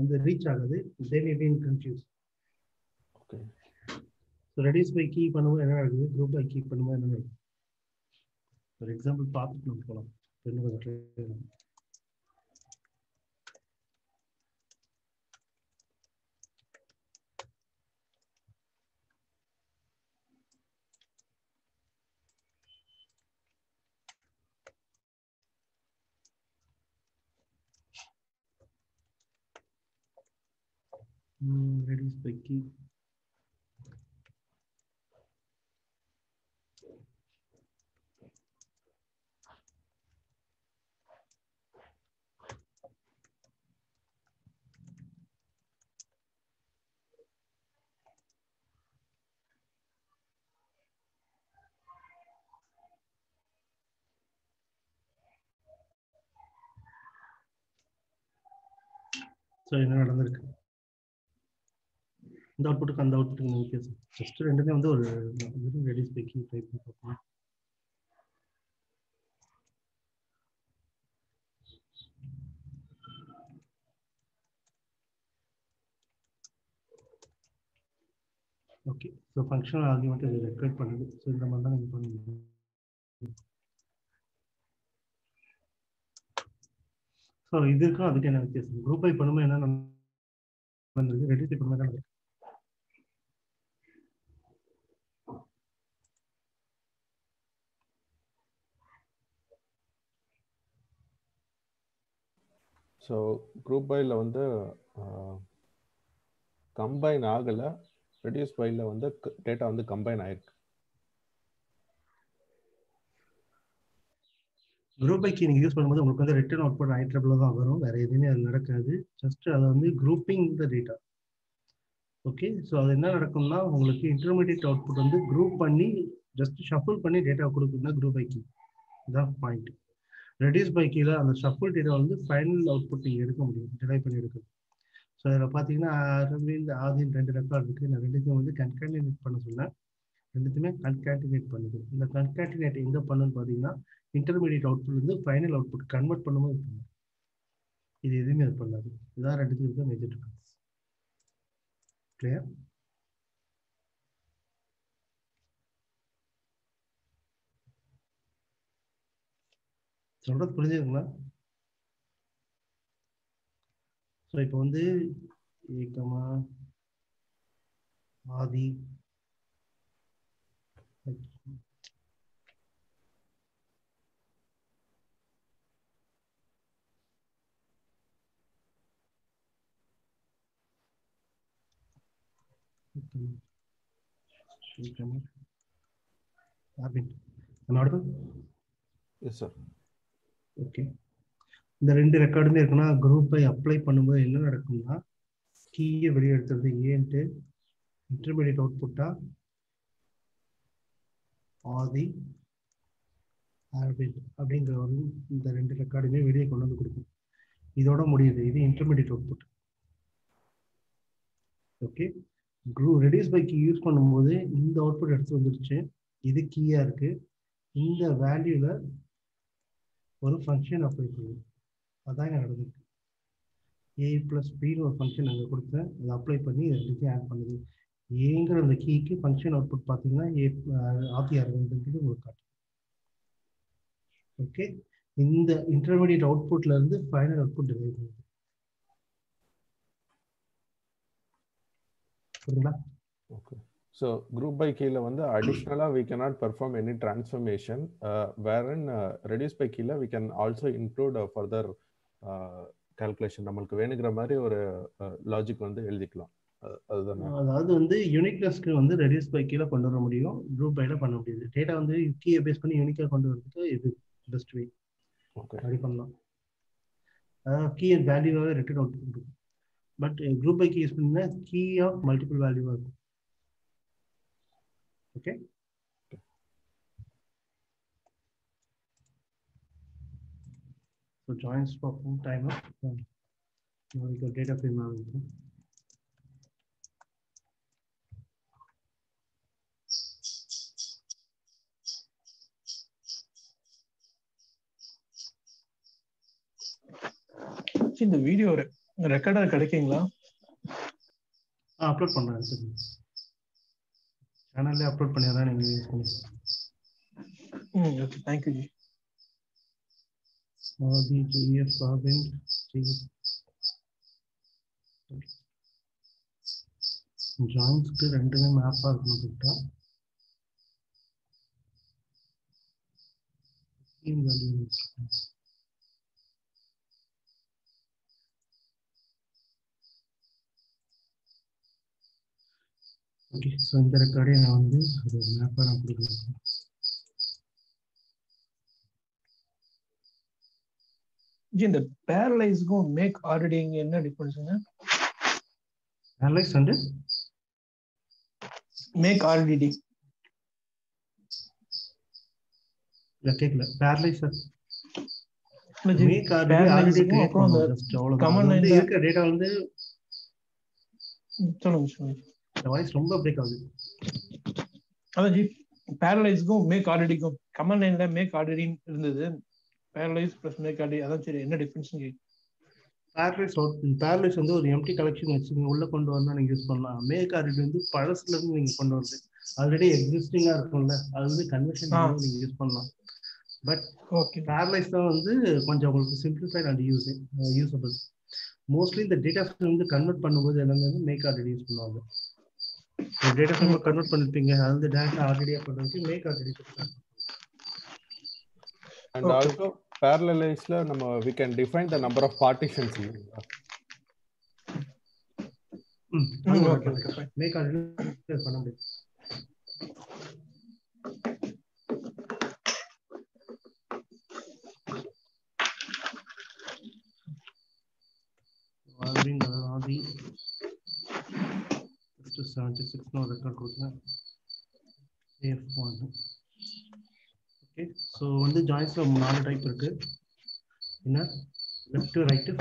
வந்து ரீச் ஆகுது. They may be confuse okay so reduce by key பண்ணும்போது என்ன நடக்குது? குரூப் பை கீ பண்ணும்போது என்ன நடக்குது? ஒரு எக்ஸாம்பிள் பார்த்துட்டு நம்ம போகலாம் இன்னும் கொஞ்சம் clear ஆகும். Hmm, reduce by key. So என்ன நடந்திருக்கு இந்த அவுட்புட்டுக்கு அந்த அவுட்புட்டுக்கு வித்தியாசம் ஜஸ்ட் ரெண்டுமே வந்து ஒரு வெறும் ரெடியூஸ் பை ட்ரை டைப் பண்ணி பார்ப்போம் ஓகே ஸோ ஃபங்க்ஷனல் ஆர்குமெண்ட் இது ரெக்கார்ட் பண்ணுது. ஸோ இந்த மாதிரி தான் நீங்கள் பண்ணுங்க ஸோ இதுக்கும் அதுக்கு என்ன வித்தியாசம்? குரூப் பை பண்ணும்போது என்ன நடந்தது? ரெடியூஸ் பை பண்ணும்போது ஸோ குரூப் பையில் வந்து கம்பைன் ஆகலை. ரெடியூஸ் பையில் வந்து டேட்டா வந்து கம்பைன் ஆயிருக்கு. குரூப் பைக்கு நீங்கள் யூஸ் பண்ணும்போது உங்களுக்கு வந்து ரிட்டர்ன் அவுட்புட் ஐட்ரபிள் தான் வரும். வேற எதுவுமே அது நடக்காது. ஜஸ்ட் அதை வந்து grouping the data okay so அது என்ன நடக்கும்னா உங்களுக்கு இன்டர்மீடியட் அவுட்புட் வந்து குரூப் பண்ணி ஜஸ்ட் ஷஃபிள் பண்ணி டேட்டா கொடுக்குதுன்னா குரூப் பைக்கிங் இதான் பாயிண்ட் ரெடியூஸ் பை கீழே அந்த ஷஃபிள் டேட்டா வந்து ஃபைனல் அவுட்புட் நீங்கள் எடுக்க முடியும். டிரைவ் பண்ணி எடுக்கணும் ஸோ இதில் பார்த்தீங்கன்னா அரவிந்த் ஆதின் ரெண்டு ரெக்கார்ட் இருக்குது. நான் ரெண்டுத்தையும் வந்து கன்காண்டினேட் பண்ண சொன்னேன். ரெண்டுத்துமே கன்காண்டினேட் பண்ணுது. இந்த கன்காண்டினேட் எங்கே பண்ணுன்னு பார்த்தீங்கன்னா இன்டர்மீடியட் அவுட்புட் வந்து ஃபைனல் அவுட்புட் கன்வெர்ட் பண்ணும்போது பண்ணும் இது எதுவுமே அது பண்ணாது. இதான் ரெண்டுத்துக்கு இருக்க மேஜர் டிஃபரன்ஸ் கிளியர் சொல்றது புரிஞ்சுதுங்களா ஸோ இப்போ வந்து ஏக்கமா Aadhi Arvind, am I audible? Yes sir okay இந்த ரெண்டு ரெக்கார்டுமே இருக்குன்னா குரூப்பை அப்ளை பண்ணும்போது என்ன நடக்கும்னா கீயை வெளியே எடுத்துறது ஏன்ட்டு இன்டர்மீடியட் அவுட்புட்டா ஆதி ஆர்பிட் அப்படிங்கிற ஒரு இந்த ரெண்டு ரெக்கார்டுமே வெளியே கொண்டு வந்து கொடுக்கும். இதோட முடியுது. இது intermediate output okay crew reduce by key use பண்ணும்போது இந்த அவுட்புட் எடுத்து வந்துருச்சு. இது கீயா இருக்கு. இந்த வேல்யூல ஒரு ஃபங்க்ஷன் அப்ளை பண்ணும் அதான் நடந்துருக்கு நடந்திருக்கு ஏ ப்ளஸ் பின்னு ஒரு ஃபங்க்ஷன் அங்கே கொடுத்தேன். அதை அப்ளை பண்ணி ரெண்டுத்தையும் ஆட் பண்ணுது. ஏங்கிற அந்த கீக்கு ஃபங்க்ஷன் அவுட்புட் பார்த்தீங்கன்னா ஏ ஆர்டிஆர் வந்துன்றது உங்களுக்கு காட்டும். ஓகே இந்த இன்டர்மீடியட் அவுட்புட்ல இருந்து ஃபைனல் அவுட்புட் டிரைவ் பண்ணுது புரியுங்களா ஓகே ஸோ குரூப் பை கீழே வந்து அடிஷ்னலாக we cannot perform any transformation வேறன் reduce by கீழே we can also include further calculation நம்மளுக்கு வேணுங்கிற மாதிரி ஒரு லாஜிக் வந்து எழுதிக்கலாம். அது- அதுதானே? அதாவது வந்து யூனிக்னஸ்க்கு வந்து ரெடியூஸ் பை கீழே கொண்டு வர முடியும். குரூப் பைல பண்ண முடியாது. டேட்டா வந்து கீயை பேஸ் பண்ணி யூனிக்கா கொண்டு வரதுக்கு இது பெஸ்ட் வே ஓகே அப்படி பண்ணலாம். அதாவது key வேல்யூவாகவே return out but group by key use பண்ணீங்கன்னா கீ ஆஃப் மல்டிபிள் வேல்யூவாக இருக்கும். Okay. So joins for full timer. Now we go data frame. இந்த வீடியோ ரெக்கார்டர் கிடைக்குங்களா அப்லோட் பண்ணுறேன் சார் சேனல்லே அப்லோட் பண்ணிடுறேன் நீங்கள் யூஸ் பண்ணி ம் okay thank you ji Aadhi GIF சாபின் ஜாயின்ஸ்க்கு ரெண்டுமே மேப்பாக இருக்கணும் கிட்டா வேல்யூ ஓகே ஸோ இந்த ரெக்கார்டே நான் வந்து ஒரு மேப்பாக நான் கொடுக்குறேன் இந்த பேரலைஸ்க்கும் மேக் ஆல்ரெடிங்க என்ன டிஃபரன்ஸுங்க அனலைஸ் வந்து? மேக் ஆல்ரெடி இல்லை கேட்கல parallelize make RDD RDD create பண்ணுவோம் line-ல- இருக்கிற டேட்டா வந்து சொல்லுங்க சொல்லுங்க. இந்த வாய்ஸ் ரொம்ப பிரேக் ஆகுது. அதான் ஜி பேரலைஸ்க்கும் மேக் ஆல்ரெடிக்கும் கமன் லைன்ல மேக் ஆல்ரெடின்னு இருந்தது. பேரலைஸ் பிளஸ் மேக் ஆல்ரெடி அதான் சரி என்ன டிஃபரன்ஸ் பேரலைஸ் பேரலைஸ் வந்து ஒரு எம்டி கலெக்ஷன் வச்சு நீங்க உள்ள கொண்டு வந்தா நீங்க யூஸ் பண்ணலாம். மேக் ஆல்ரெடி வந்து பழசுல இருந்து நீங்க கொண்டு வருது ஆல்ரெடி எக்ஸிஸ்டிங்கா இருக்கும்ல அது வந்து கன்வர்ஷன். நீங்க யூஸ் பண்ணலாம். பட் ஓகே பேரலைஸ் தான் வந்து கொஞ்சம் உங்களுக்கு simplified and use usable mostly இந்த டேட்டா ஃப்ரேம் வந்து கன்வெர்ட் பண்ணும்போது எல்லாமே வந்து மேக் ஆல்ரெடி யூஸ் பண்ணுவாங்க. டேட்டா ஃப்ரேம் கன்வெர்ட் பண்ணிருப்பீங்க அது வந்து டேட்டா ஆல்ரெடியா பண்ணுறதுக்கு make RDD and Okay. Also பேரலைஸ்ல நம்ம we can define the number of partitions இல்லைங்களா ம் okay okay fine make RDD பண்ண முடியும் Alvin Aadhi செவன்டி சிக்ஸ்னு ஒரு ரெக்கார்ட் கொடுத்தேன் ஏஎஃப் ஒன்று ஓகே ஸோ வந்து ஜாயின்ஸில் நாலு டைப் இருக்கு என்ன லெஃப்ட் ரைட்டு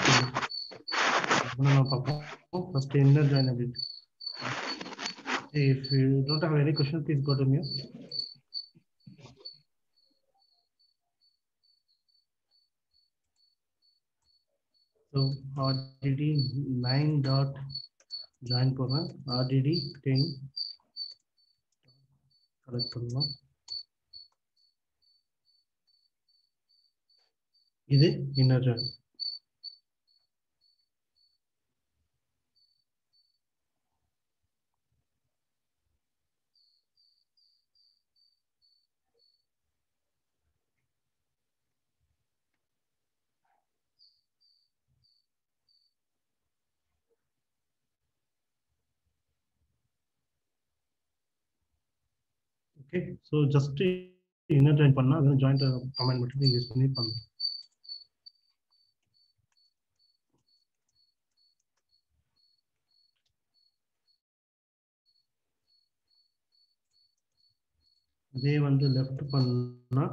நம்ம பார்ப்போம் ஃபர்ஸ்ட் இன்னர் ஜாயின் அப்படின்னு if you don't have any question please go to mu so RTD nine dot join போடுறேன் ஆர்டிடி டென் கலெக்ட் பண்ணலாம். இது inner join okay so just inner join பண்ணால் அது ஜாயிண்ட் கமெண்ட் மட்டும் நீங்கள் யூஸ் பண்ணி பண்ணலாம் இதே வந்து லெஃப்ட் பண்ணா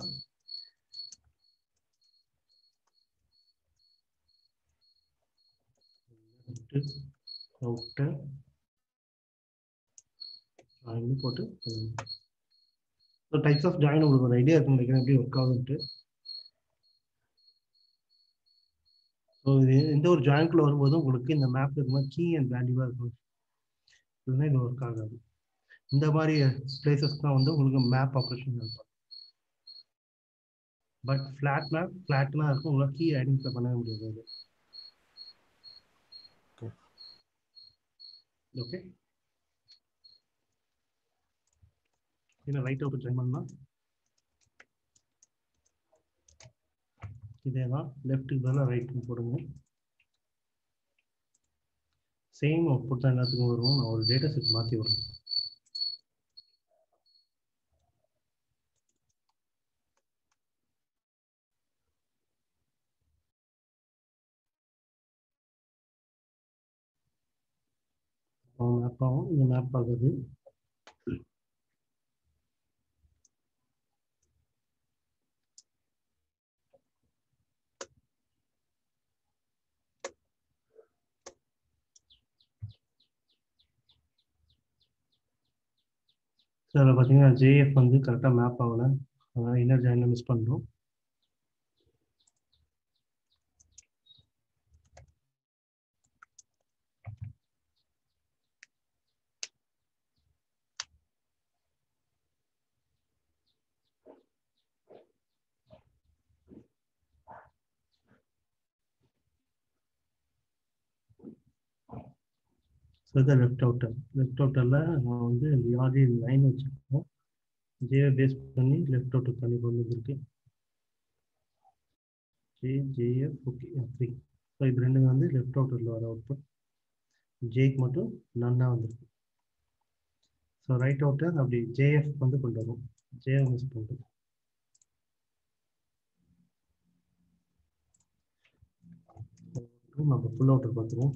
அவுட்டர் ஜாயின் போட்டு ஸோ டைப்ஸ் ஆஃப் ஜாயின் உங்களுக்கு ஒரு ஐடியா இருக்கும் நினைக்கிறேன். எப்படி ஒர்க் ஆகுன்ட்டு ஸோ இது எந்த ஒரு ஜாயின்குள்ள வரும்போதும் உங்களுக்கு இந்த மேப் இருக்கும்போது கீ அண்ட் வேல்யூவாக இருக்கும். இல்லைன்னா இது ஒர்க் ஆகாது. இந்த மாதிரி பிளேசஸ் தான் வந்து உங்களுக்கு மேப் ஆப்ரேஷன் இருக்கும் பட் ஃபிளாட் மேப் ஃபிளாட்னா இருக்கும். உங்களால் கீ ஐடென்டிஃபை பண்ண முடியாது. ஓகே இல்லை ரைட் அவுட் ட்ரை பண்ணலாம் இதே தான் லெஃப்ட்டுக்கு பதிலாக ரைட்டுக்கு போடுங்க சேம் அவுட்புட் தான் எல்லாத்துக்கும் வருவோம் நான் ஒரு டேட்டா செட் மாற்றி வரும் மேப் ஆகும். இது மேப் ஆகுது. ஸோ அதில் பார்த்தீங்கன்னா ஜேஎஃப் வந்து கரெக்டாக மேப் ஆகலை. அதனால் இன்னர் ஜாயினில் மிஸ் பண்ணுறோம் ஸோ லெஃப்ட் அவுட்டர் லெஃப்ட் அவுட்டரில் நான் வந்து இந்த லைன் வச்சுருக்கோம். ஜேவை பேஸ் பண்ணி லெஃப்ட் அவுட்டர் பண்ணி கொண்டு வந்திருக்கேன் J JF okay three so இது ரெண்டுமே வந்து லெஃப்ட் அவுட்டரில் வர அவுட்புட் ஜேக்கு மட்டும் நன்னா வந்திருக்கு. ஸோ ரைட் அவுட்டர் அப்படி ஜேஎஃப் வந்து கொண்டு வரும். ஜேஎஃப் மிஸ் பண்ணுறோம் நம்ம ஃபுல் அவுட்டர் பார்த்துருவோம்.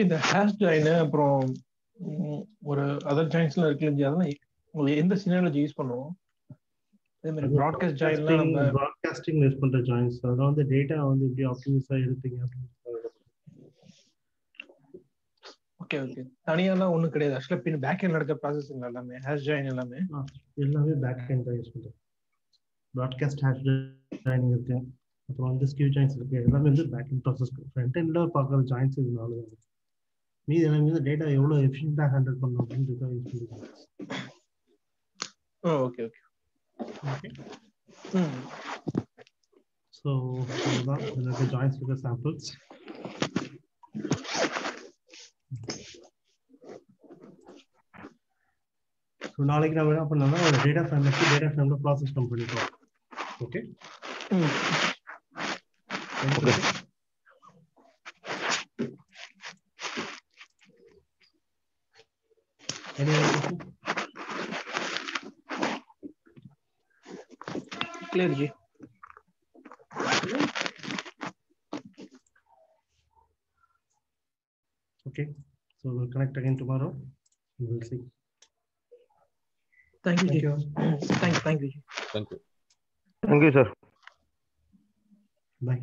இந்த ஹேஷ் ஜாயின் அப்புறம் ஒரு அதர் ஜாயின்ஸ்லாம் இருக்கு இல்லையா? அதெல்லாம் உங்களுக்கு எந்த சினாலஜி யூஸ் பண்ணுவோம்? அதே மாதிரி ப்ராட்காஸ்ட் ஜாயின்லாம் நம்ம ப்ராட்காஸ்டிங் யூஸ் பண்ற ஜாயின்ஸ் அதெல்லாம் வந்து டேட்டா வந்து எப்படி ஆப்டிமைஸா எடுப்பீங்க ஓகே ஓகே தனியாலாம் ஒண்ணும் கிடையாது. ஆக்சுவலா பின் பேக் எண்ட் நடக்கிற ப்ராசஸிங் எல்லாமே ஹேஷ் ஜாயின் எல்லாமே. எல்லாமே பேக் எண்ட் தான் யூஸ் பண்றோம். ப்ராட்காஸ்ட் ஹேஷ் ஜாயினிங் இருக்கு. அப்புறம் வந்து ஸ்கியூ ஜாயின்ஸ் இருக்கு. எல்லாமே வந்து பேக் எண்ட் ப்ராசஸ் ஃப்ரண்ட் எண்ட்ல பார்க்குற ஜாயின்ஸ் இதனால தான் மீதி எல்லாமே டேட்டா எவ்வளவு எஃபிஷியண்டா ஹேண்டில் பண்ணணும் அப்படின்றத யூஸ் பண்ணுறோம் ஓகே ஓகே ஓகே ஸோ இதுதான் எனக்கு ஜாயின்ஸ் இருக்க சாம்பிள்ஸ் ஸோ நாளைக்கு நம்ம என்ன பண்ணோம்னா ஒரு டேட்டா ஃப்ரேம் வச்சு டேட்டா ஃப்ரேம்ல ப்ராசஸ் நம்ம பண்ணிக்கலாம். Okay okay Any other question? Clear ji Okay, so we'll connect again tomorrow. We'll see. Thank you Thank ji you. Thank you thank you ji thank you thank you sir Bye.